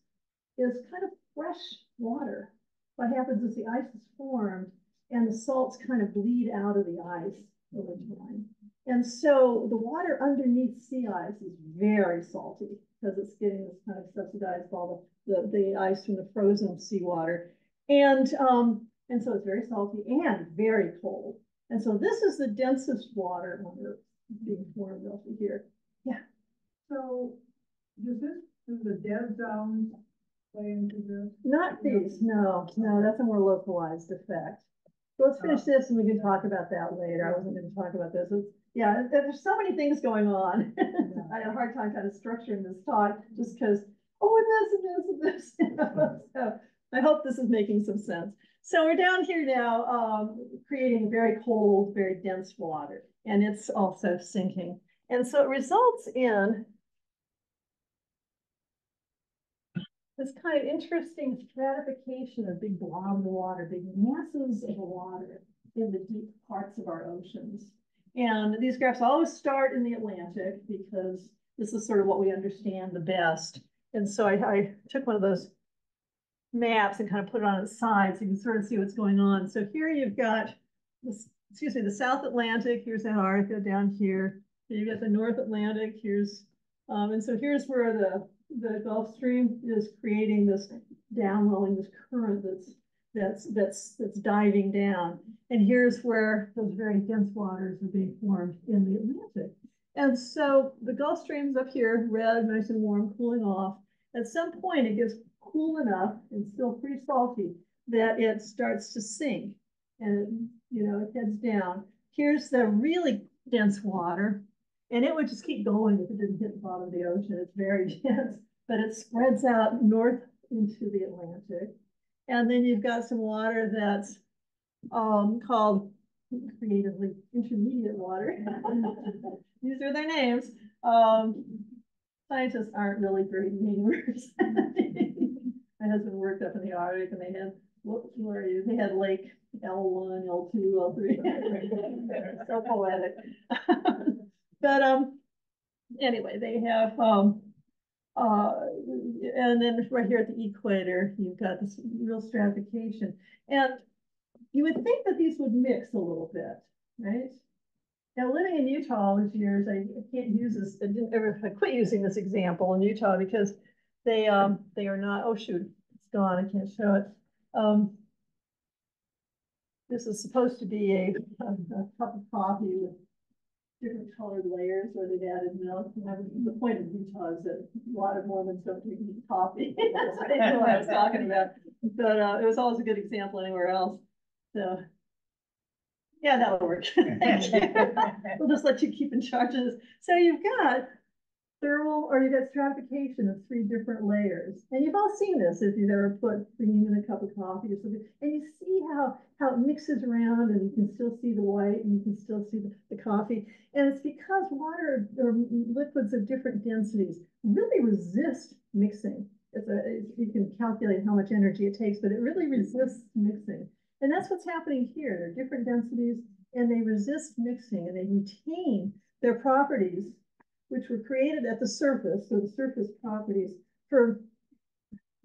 is kind of fresh water. What happens is the ice is formed and the salts kind of bleed out of the ice over time. And so the water underneath sea ice is very salty because it's getting this kind of subsidized all the, the, the ice from the frozen seawater. And, um, and so it's very salty and very cold. And so this is the densest water on Earth being formed over here. Yeah. So, does this, does the dead zones play into this? Not these, no, no, that's a more localized effect. So let's finish uh-huh. this and we can talk about that later. I wasn't gonna talk about this. It's- Yeah, there's so many things going on. I had a hard time kind of structuring this talk just because, oh, and this and this and this. So I hope this is making some sense. So we're down here now, um, creating very cold, very dense water, and it's also sinking. And so it results in this kind of interesting stratification of big blobs of water, big masses of water in the deep parts of our oceans. And these graphs always start in the Atlantic because this is sort of what we understand the best. And so I, I took one of those maps and kind of put it on its side so you can sort of see what's going on. So here you've got this, excuse me, the South Atlantic, here's Antarctica down here. You've got the North Atlantic, here's, um, and so here's where the, the Gulf Stream is creating this downwelling, this current that's, that's, that's, that's diving down. And here's where those very dense waters are being formed in the Atlantic. And so the Gulf Stream's up here, red, nice and warm, cooling off. At some point, it gets cool enough and still pretty salty that it starts to sink and, you know, it heads down. Here's the really dense water, and it would just keep going if it didn't hit the bottom of the ocean. It's very dense, but it spreads out north into the Atlantic. And then you've got some water that's um, called creatively intermediate water. These are their names. Um, scientists aren't really great namers. My husband worked up in the Arctic and they had, what, where are you? They had Lake L one, L two, L three. So poetic. But, um, anyway, they have, um, uh, and then right here at the equator, you've got this real stratification. And you would think that these would mix a little bit, right? Now, living in Utah all these years, I I can't use this, I didn't ever, I quit using this example in Utah because they, um, they are not, oh shoot, it's gone, I can't show it. Um, this is supposed to be a, a a cup of coffee with different colored layers where they've added milk. And The point of Utah is that a lot of Mormons don't drink coffee. That's what I knew what I was talking about. But, uh, it was always a good example anywhere else, so. Yeah, that'll work. We'll just let you keep in charge of this. So you've got thermal, or you get stratification of three different layers. And you've all seen this if you've ever put cream in a cup of coffee or something. And you see how, how it mixes around and you can still see the white and you can still see the, the coffee. And it's because water or liquids of different densities really resist mixing. It's a, it's- you can calculate how much energy it takes, but it really resists mixing. And that's what's happening here. They're different densities and they resist mixing and they retain their properties, which were created at the surface, so the surface properties for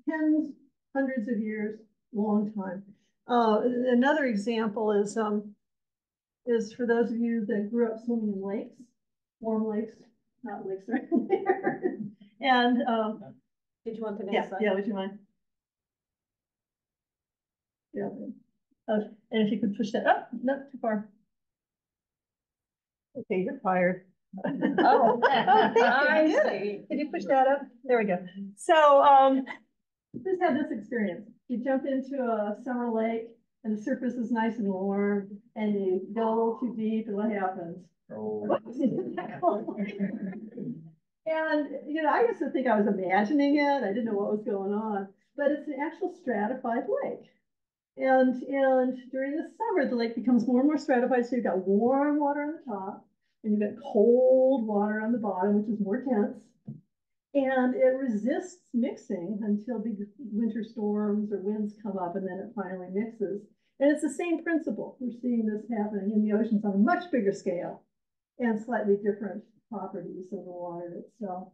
tens, hundreds of years, long time. Uh, another example is, um, is for those of you that grew up swimming in lakes, warm lakes, not lakes right there. And, um, Did you want the yeah, next slide? yeah, would you mind? Yeah. Uh, and if you could push that up, not too far. Okay, you're fired. Oh, thank you. I see. Could you push that up? There we go. So, um, just had this experience. You jump into a summer lake and the surface is nice and warm and you go a little too deep and what happens? Oh. And, you know, I used to think I was imagining it. I didn't know what was going on, but it's an actual stratified lake. And, and during the summer, the lake becomes more and more stratified. So you've got warm water on the top and you've got cold water on the bottom, which is more dense. And it resists mixing until big winter storms or winds come up and then it finally mixes. And it's the same principle. We're seeing this happening in the oceans on a much bigger scale and slightly different properties of the water itself.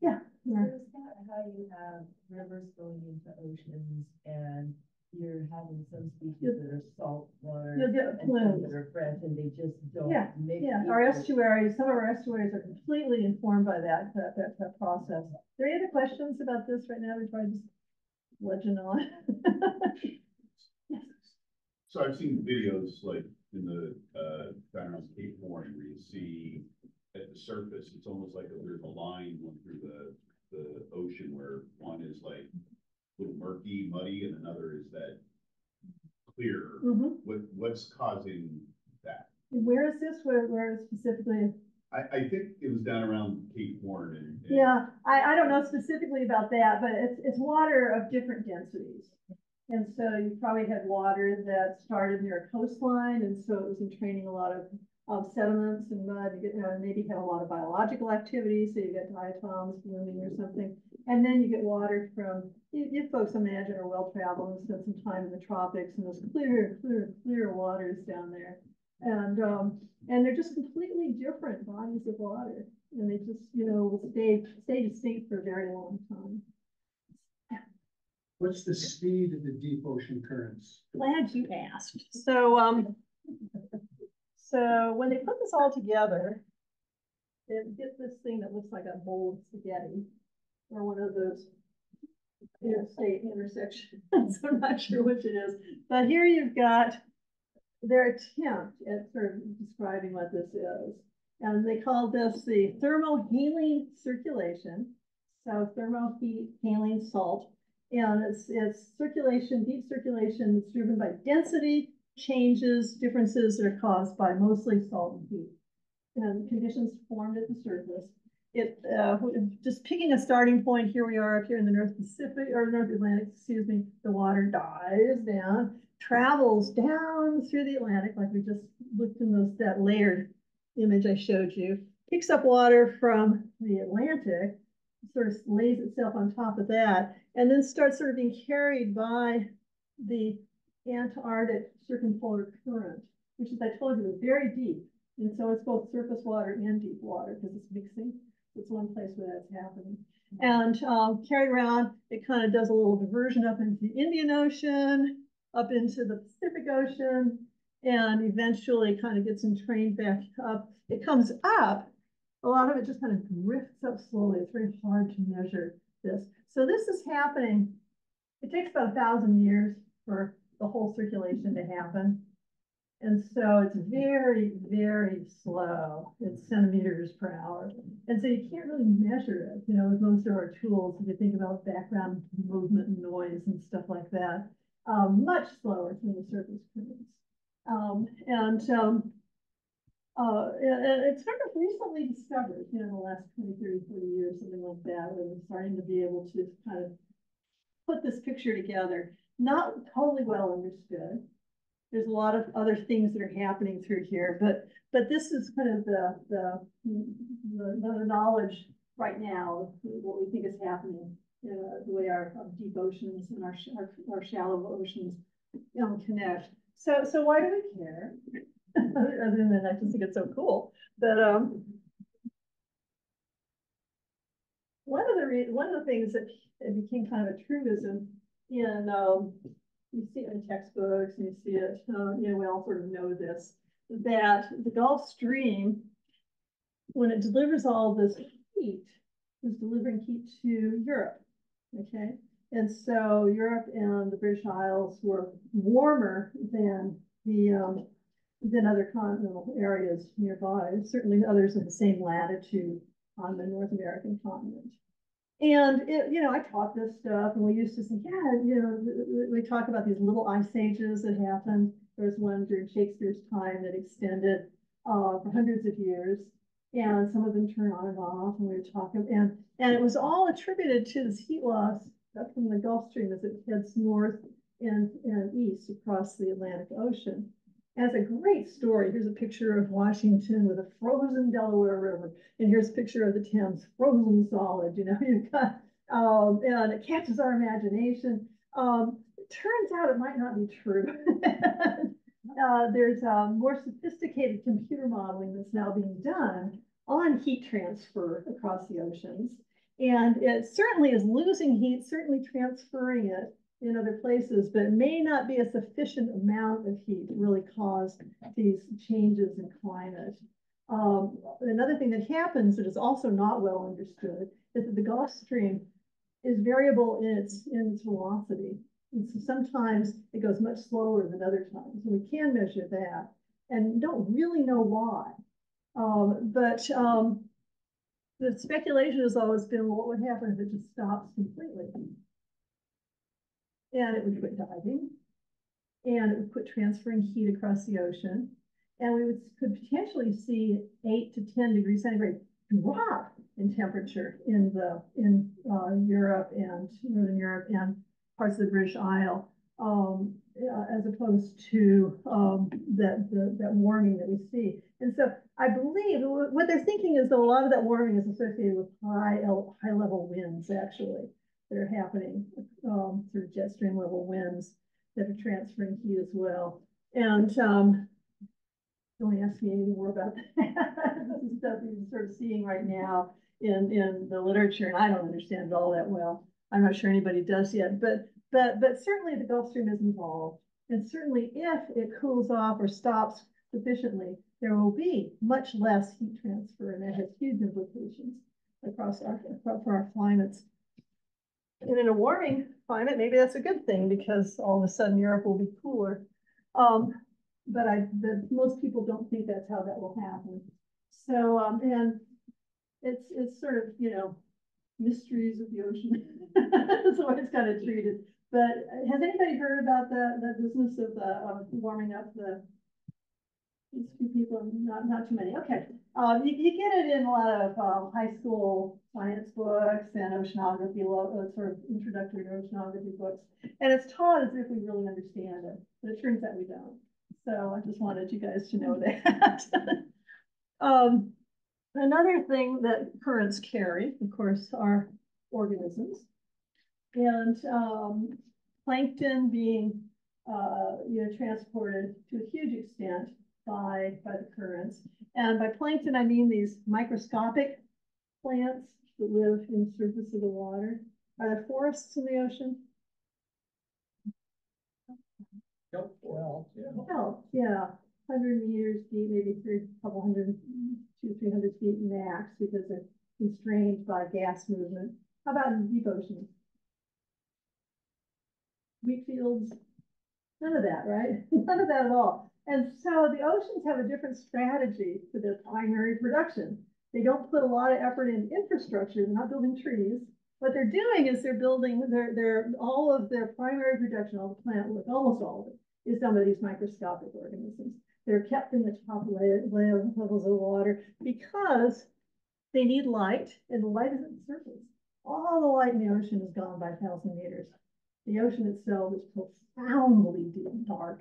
Yeah. So yeah. is that how you have rivers going into oceans and you're having some species You'll- that are salt water? You'll get and some plumes. That are fresh and they just don't Yeah, mix. Yeah, our equally? estuaries, some of our estuaries are completely informed by that, that, that, that process. Are there any other questions about this right now before I just legend on? Yes. So I've seen videos like in the, uh, down around Cape Horn where you see at the surface, it's almost like there's a line going through the, the ocean where one is like a little murky, muddy, and another is that clear. Mhm. What, what's causing that? Where is this, where, where specifically? I, I think it was down around Cape Horn and. and- Yeah, I, I don't know specifically about that, but it's, it's water of different densities. And so you probably had water that started near a coastline, and so it was entraining a lot of, um, sediments and mud, you get, uh, maybe had a lot of biological activity, so you get diatoms blooming or something. And then you get water from, you, you folks imagine are well-traveled and spent some time in the tropics, and those clear, clear, clear waters down there. And, um, And they're just completely different bodies of water, and they just, you know, will stay, stay distinct for a very long time. What's the speed of the deep ocean currents? Glad you asked. So, um, so when they put this all together, they get this thing that looks like a bowl of spaghetti or one of those interstate intersections. I'm not sure which it is, but here you've got their attempt at sort of describing what this is. And they call this the thermohaline circulation. So thermohaline salt. And it's, it's circulation, deep circulation that's driven by density changes, differences that are caused by mostly salt and heat. And conditions formed at the surface. It, uh, just picking a starting point, here we are up here in the North Pacific, or North Atlantic, excuse me, the water dies down, travels down through the Atlantic, like we just looked in those, that layered image I showed you, picks up water from the Atlantic, sort of lays itself on top of that, and then starts sort of being carried by the Antarctic circumpolar current, which as I told you, is very deep. And so it's both surface water and deep water because it's mixing. It's one place where that's happening. And um, carried around, it kind of does a little diversion up into the Indian Ocean, up into the Pacific Ocean, and eventually kind of gets entrained back up. It comes up, a lot of it just kind of drifts up slowly. It's very hard to measure this. So this is happening. It takes about a thousand years for the whole circulation to happen. And so it's very, very slow. It's centimeters per hour. And so you can't really measure it, you know, with most of our tools, if you think about background movement and noise and stuff like that, um, much slower than the surface currents. Um, and, um, uh, and it's sort of recently discovered, you know, in the last 20, 30, 40 years, something like that, where we're starting to be able to kind of put this picture together. Not totally well understood. There's a lot of other things that are happening through here, but but this is kind of the the the, the knowledge right now what we think is happening. Uh, the way our, our deep oceans and our, our our shallow oceans know, connect. So so why do we care? Other than I just think it's so cool. But um, one of the one of the things that became kind of a truism in um, you see it in textbooks and you see it, uh, you know, we all sort of know this, that the Gulf Stream, when it delivers all this heat, is delivering heat to Europe, okay? And so Europe and the British Isles were warmer than the um, than other continental areas nearby, certainly others of the same latitude on the North American continent. And it, you know, I taught this stuff and we used to say, yeah, you know, we talk about these little ice ages that happened. There was one during Shakespeare's time that extended uh, for hundreds of years. And some of them turn on and off and we were talking and, and it was all attributed to this heat loss up from the Gulf Stream as it heads north and, and east across the Atlantic Ocean. It's a great story. Here's a picture of Washington with a frozen Delaware River. And here's a picture of the Thames frozen solid, you know, you've got, um, and it catches our imagination. Um, turns out it might not be true. uh, there's um, more sophisticated computer modeling that's now being done on heat transfer across the oceans. And it certainly is losing heat, certainly transferring it in other places, but it may not be a sufficient amount of heat to really cause these changes in climate. Um, another thing that happens that is also not well understood is that the Gulf Stream is variable in its, in its velocity. And so sometimes it goes much slower than other times. And we can measure that and don't really know why. Um, but um, the speculation has always been, well, what would happen if it just stops completely? And it would quit diving, and it would quit transferring heat across the ocean, and we would could potentially see eight to ten degrees centigrade drop in temperature in the in uh, Europe and Northern Europe and parts of the British Isle, um, uh, as opposed to um, that the, that warming that we see. And so I believe what they're thinking is that a lot of that warming is associated with high high level winds actually that are happening um, through jet stream level winds that are transferring heat as well. And um, Don't ask me any more about that. This is stuff you're sort of seeing right now in, in the literature, and I don't understand it all that well. I'm not sure anybody does yet, but, but, but certainly the Gulf Stream is involved. And certainly if it cools off or stops sufficiently, there will be much less heat transfer, and that has huge implications across our, for our climates. And in a warming climate, maybe that's a good thing, because all of a sudden Europe will be cooler. Um, but I, the, most people don't think that's how that will happen. So, um, and it's, it's sort of, you know, mysteries of the ocean. That's the way it's kind of treated. But has anybody heard about the, the business of the, of warming up the these few people, not, not too many, okay. Um, you, you get it in a lot of, um, high school science books and oceanography, uh, sort of introductory oceanography books. And it's taught as if we really understand it, but it turns out we don't. So I just wanted you guys to know that. Um, another thing that currents carry, of course, are organisms. And, um, plankton being, uh, you know, transported to a huge extent by, by the currents. And by plankton, I mean these microscopic plants that live in the surface of the water. Are there forests in the ocean? Yep, well, yeah. Oh, yeah, hundred meters deep, maybe three, couple hundred, two, three hundred feet max, because they're constrained by gas movement. How about in deep ocean? Wheat fields, none of that, right? None of that at all. And so the oceans have a different strategy for their primary production. They don't put a lot of effort in infrastructure, they're not building trees. What they're doing is they're building their, their, all of their primary production, all the plant work, almost all of it, is done by these microscopic organisms. They're kept in the top levels of water because they need light, and the light is at the surface. All the light in the ocean is gone by thousand meters. The ocean itself is profoundly deep, dark.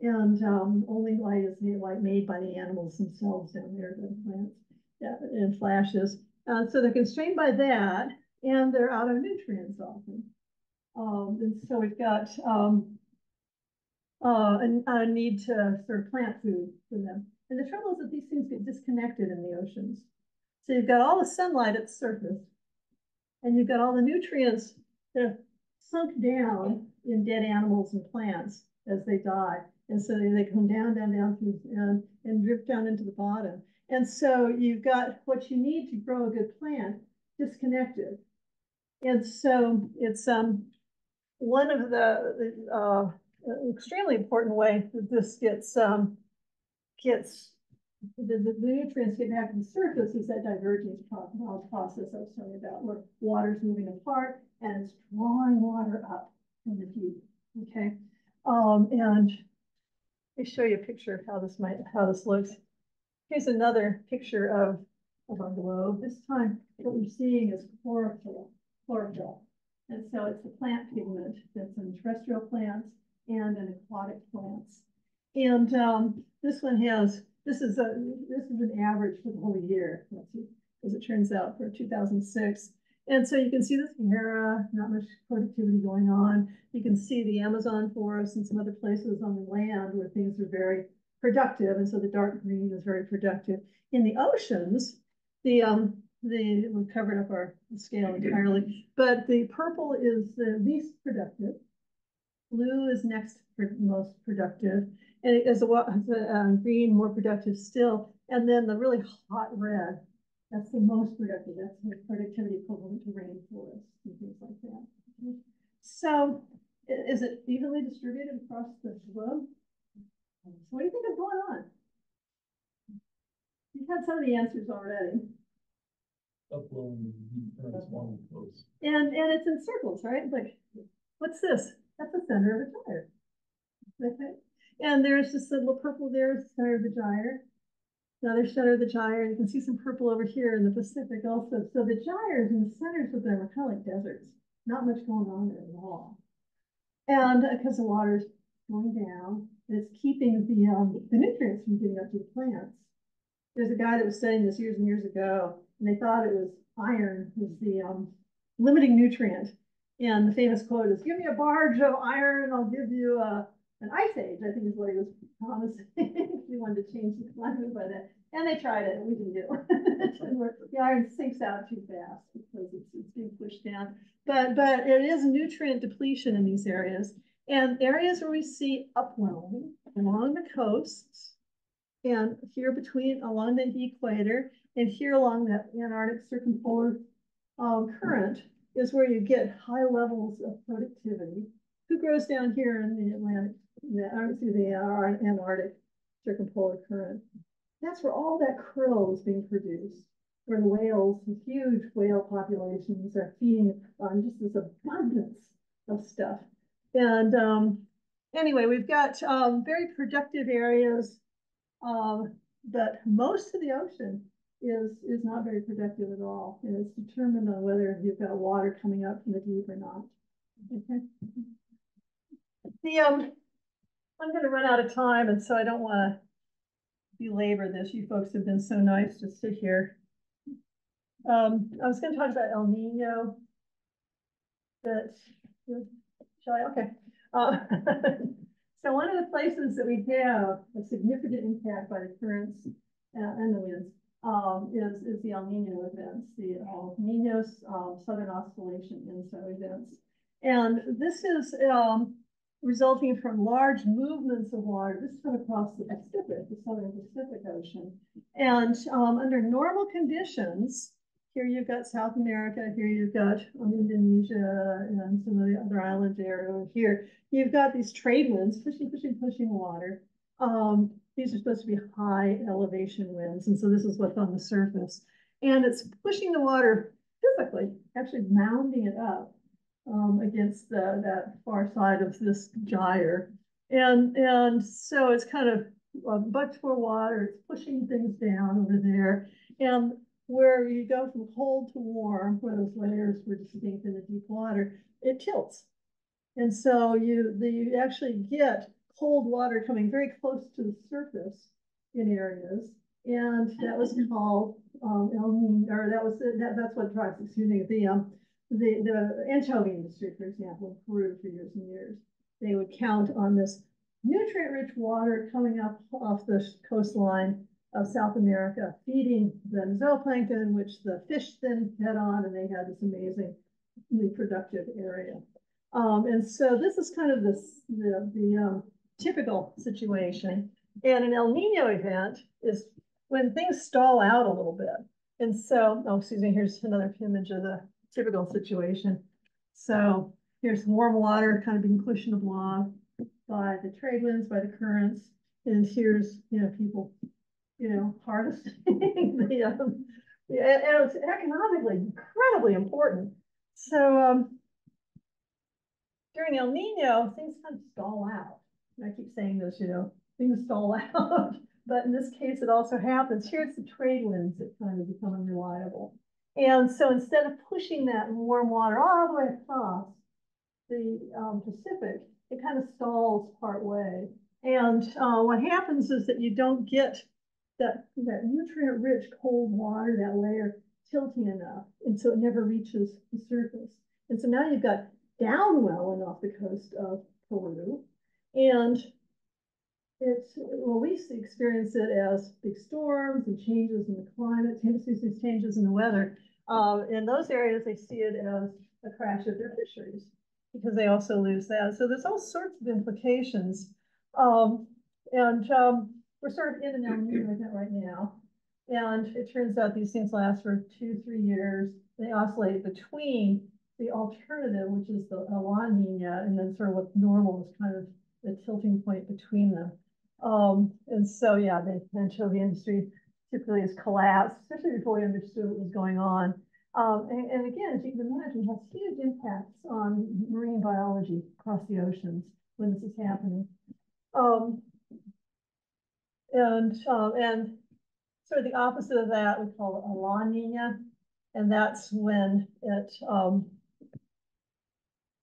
And um, only light is the light made by the animals themselves down there, the plants, yeah, and flashes. Uh, so they're constrained by that, and they're out of nutrients often. Um, and so we've got um, uh, a, a need to sort of plant food for them. And the trouble is that these things get disconnected in the oceans. So you've got all the sunlight at the surface, and you've got all the nutrients that have sunk down in dead animals and plants as they die. And so they come down, down, down through and, and drip down into the bottom. And so you've got what you need to grow a good plant disconnected. And so it's um one of the uh extremely important way that this gets um gets the, the, nutrients get back to the surface is that divergence uh, process I was talking about, where water's moving apart and it's drawing water up from the deep. Okay, um, and me show you a picture of how this might, how this looks. Here's another picture of, of our globe. This time, what we're seeing is chlorophyll, chlorophyll. And so it's a plant pigment that's in terrestrial plants and in aquatic plants. And um, this one has, this is a, this is an average for the whole year, as it turns out for two thousand six. And so you can see the Sahara, not much productivity going on. You can see the Amazon forest and some other places on the land where things are very productive. And so the dark green is very productive. In the oceans, the, um, the, we covered up our scale entirely, but the purple is the least productive. Blue is next most productive, and it is a, wa- the, um, green more productive still. And then the really hot red that's the most productive, that's the productivity equivalent to rainforests and things like that. So is it evenly distributed across the globe? So what do you think is going on? You've had some of the answers already, one close. and, and it's in circles, right? Like, what's this? That's the center of a gyre. Okay, and there's just a little purple there, the center of the gyre. Another center of the gyre, you can see some purple over here in the Pacific also. So the gyres and the centers of them are kind of like deserts. Not much going on there at all. And because the water's going down, it's keeping the, um, the nutrients from getting up to the plants. There's a guy that was studying this years and years ago, and they thought it was iron was the, um, limiting nutrient. And the famous quote is, give me a barge of iron, I'll give you, uh, an ice age, I think is what he was promising. he wanted to change the climate by that. And they tried it, and we didn't do it. The iron sinks out too fast because it's, it's being pushed down. But, but it is nutrient depletion in these areas. And areas where we see upwelling along the coasts and here between, along the equator and here along that Antarctic circumpolar um, current is where you get high levels of productivity. Who grows down here in the Atlantic, the, excuse me, the Ar- Antarctic circumpolar current? That's where all that krill is being produced, where the whales, huge whale populations are feeding on just this abundance of stuff. And um, anyway, we've got um, very productive areas, um, but most of the ocean is is not very productive at all, and it's determined on whether you've got water coming up from the deep or not. Okay. The um, I'm going to run out of time, and so I don't want to belabor this. You folks have been so nice to sit here. Um, I was going to talk about El Nino. That shall I? Okay. Uh, so one of the places that we have a significant impact by the currents uh, and the winds um, is, is the El Nino events, the El Nino's um, Southern Oscillation ENSO events. And this is um, resulting from large movements of water. This is from across the Pacific, the Southern Pacific Ocean. And um, under normal conditions, here you've got South America, here you've got um, Indonesia and some of the other islands area over here. You've got these trade winds pushing, pushing, pushing water. Um, these are supposed to be high elevation winds, and so this is what's on the surface. And it's pushing the water physically, actually mounding it up um, against the, that far side of this gyre. And, and so it's kind of a bunch more water, it's pushing things down over there. And where you go from cold to warm, where those layers were distinct in the deep water, it tilts. And so you, the, you actually get cold water coming very close to the surface in areas. And that was called, um, or that was, that, that's what drives, excuse me, the, um, the, the anchovy industry, for example, in Peru for years and years. They would count on this nutrient-rich water coming up off the coastline of South America, feeding the zooplankton, which the fish then fed on, and they had this amazingly productive area. Um, and so this is kind of this, the, the um, typical situation. And an El Nino event is when things stall out a little bit. And so, oh, excuse me, here's another image of the typical situation. So here's warm water kind of being pushed in a blob by the trade winds, by the currents. And here's, you know, people, you know, harvesting the, um, and it's economically incredibly important. So, um, during El Nino, things kind of stall out. And I keep saying this, you know, things stall out. But in this case, it also happens. Here's the trade winds that kind of become unreliable. And so instead of pushing that warm water all the way across the um, Pacific, it kind of stalls part way. And uh, what happens is that you don't get that, that nutrient-rich cold water, that layer tilting enough. And so it never reaches the surface. And so now you've got downwelling off the coast of Peru. And it's, well, we experience it as big storms and changes in the climate, changes, changes in the weather. Uh, in those areas, they see it as a crash of their fisheries because they also lose that. So there's all sorts of implications. Um, and um, we're sort of in an El Nino right now. And it turns out these things last for two, three years. They oscillate between the alternative, which is the La Nina, and then sort of what's normal is kind of the tilting point between them. Um, and so, yeah, the anchovy industry typically has collapsed, especially before we understood what was going on. Um, and, and, again, as you can imagine, has huge impacts on marine biology across the oceans when this is happening. Um, and, um, and sort of the opposite of that, we call it a La Nina. And that's when it, um,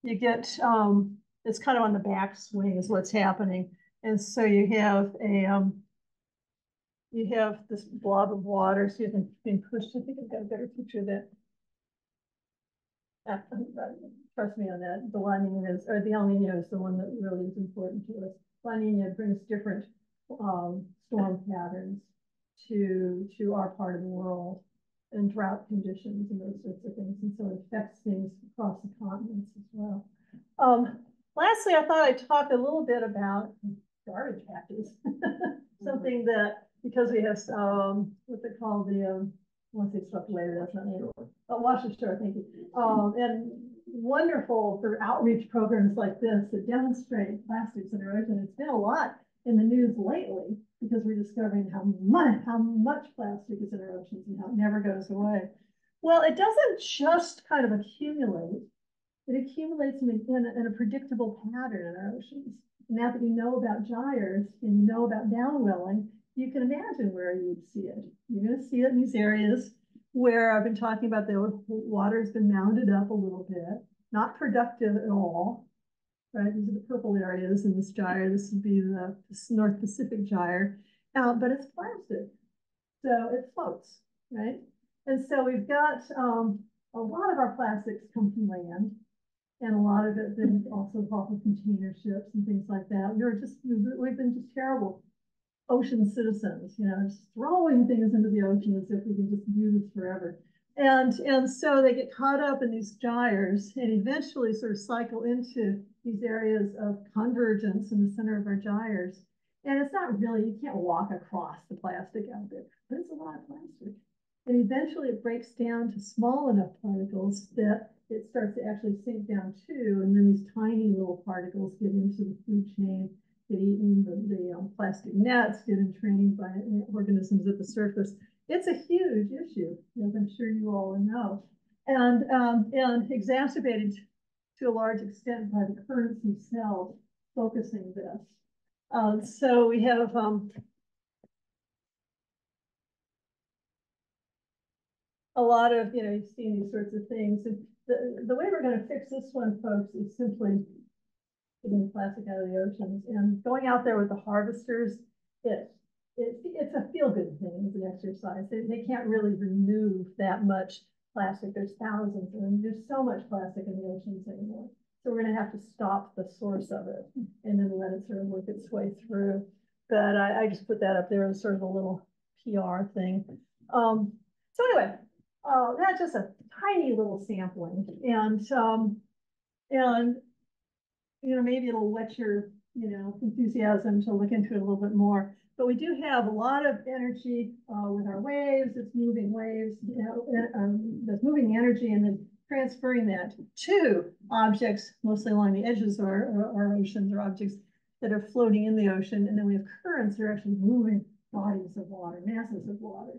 you get, um, it's kind of on the backswing is what's happening. And so you have a, um, you have this blob of water, excuse being pushed. I think I've got a better picture of that. Ah, Trust me on that. The La Nina is, or the El Nino is the one that really is important to us. La Nina brings different um, storm patterns to, to our part of the world and drought conditions and those sorts of things. And so it affects things across the continents as well. Um, lastly, I thought I'd talk a little bit about garbage patches. Something that, because we have, um, what they call the, um, once they swept away, that's not it. Uh, Washed Ashore, thank you. Um, and wonderful for outreach programs like this that demonstrate plastics and erosion. It's been a lot in the news lately because we're discovering how much, how much plastic is in our oceans and how it never goes away. Well, it doesn't just kind of accumulate. It accumulates in a, in a, in a predictable pattern in our oceans. Now that you know about gyres and you know about downwelling, you can imagine where you'd see it. You're gonna see it in these areas where I've been talking about the water's been mounded up a little bit, not productive at all. Right, these are the purple areas in this gyre. This would be the North Pacific gyre, uh, but it's plastic, so it floats, right? And so we've got um, a lot of our plastics come from land, and a lot of it then also off of container ships and things like that. We're just we've been just terrible ocean citizens, you know, just throwing things into the ocean as if we can just do this forever. And, and so they get caught up in these gyres and eventually sort of cycle into these areas of convergence in the center of our gyres. And it's not really, you can't walk across the plastic out there, but it's a lot of plastic. And eventually it breaks down to small enough particles that it starts to actually sink down too. And then these tiny little particles get into the food chain get eaten, the, the um, plastic nets get entrained by organisms at the surface. It's a huge issue, as I'm sure you all know, and, um, and exacerbated to a large extent by the currents themselves focusing this. Uh, so we have um, a lot of, you know, you've seen these sorts of things. And the, the way we're going to fix this one, folks, is simply getting plastic out of the oceans and going out there with the harvesters, it, it it's a feel good thing, it's an exercise. They, they can't really remove that much plastic. There's thousands and there's so much plastic in the oceans anymore. So we're gonna have to stop the source of it and then let it sort of work its way through. But I, I just put that up there as sort of a little PR thing. Um, so anyway, uh, that's just a tiny little sampling and um, and you know, maybe it'll whet your, you know, enthusiasm to look into it a little bit more. But we do have a lot of energy uh, with our waves. It's moving waves, you know, um, that's moving energy and then transferring that to objects, mostly along the edges of our, our oceans or objects that are floating in the ocean. And then we have currents that are actually moving bodies of water, masses of water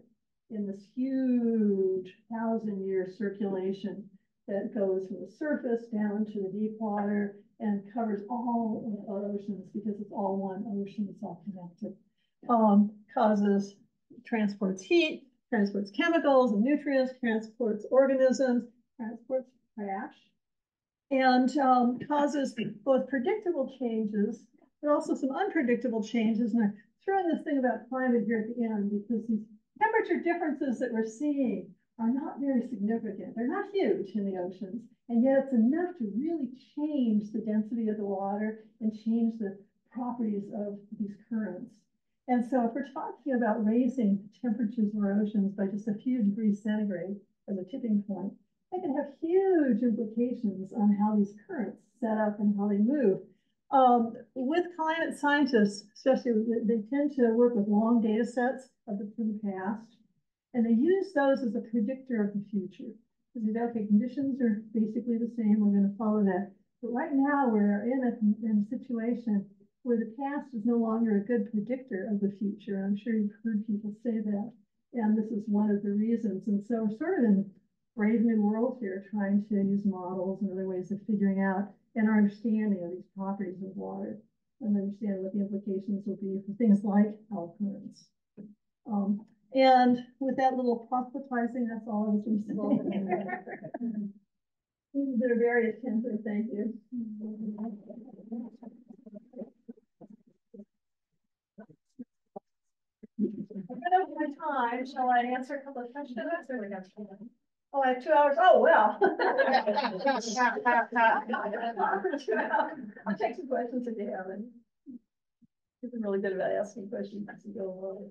in this huge thousand year circulation that goes from the surface down to the deep water and covers all of our oceans because it's all one ocean, it's all connected. Um, causes, transports heat, transports chemicals and nutrients, transports organisms, transports trash, and um, causes both predictable changes, but also some unpredictable changes. And I throw in this thing about climate here at the end because these temperature differences that we're seeing are not very significant. They're not huge in the oceans, and yet it's enough to really change the density of the water and change the properties of these currents. And so if we're talking about raising temperatures of our oceans by just a few degrees centigrade as a tipping point, that can have huge implications on how these currents set up and how they move. Um, with climate scientists, especially, they tend to work with long data sets of the, past. And they use those as a predictor of the future. Because they okay, conditions are basically the same, we're going to follow that. But right now we're in a, in a situation where the past is no longer a good predictor of the future. I'm sure you've heard people say that. And this is one of the reasons. And so we're sort of in brave new world here, trying to use models and other ways of figuring out and our understanding of these properties of water and understand what the implications will be for things like currents. Um, and with that little proselytizing, that's all I was going to say. You've been very attentive, thank you. I'm over my time. Shall I answer a couple of questions? Oh, I have two hours. Oh, well. I'll take some questions if you have any. He's been really good about asking questions as you go along.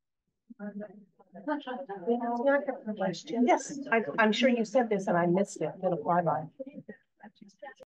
Yes, I, I'm sure you said this and I missed it in flyby.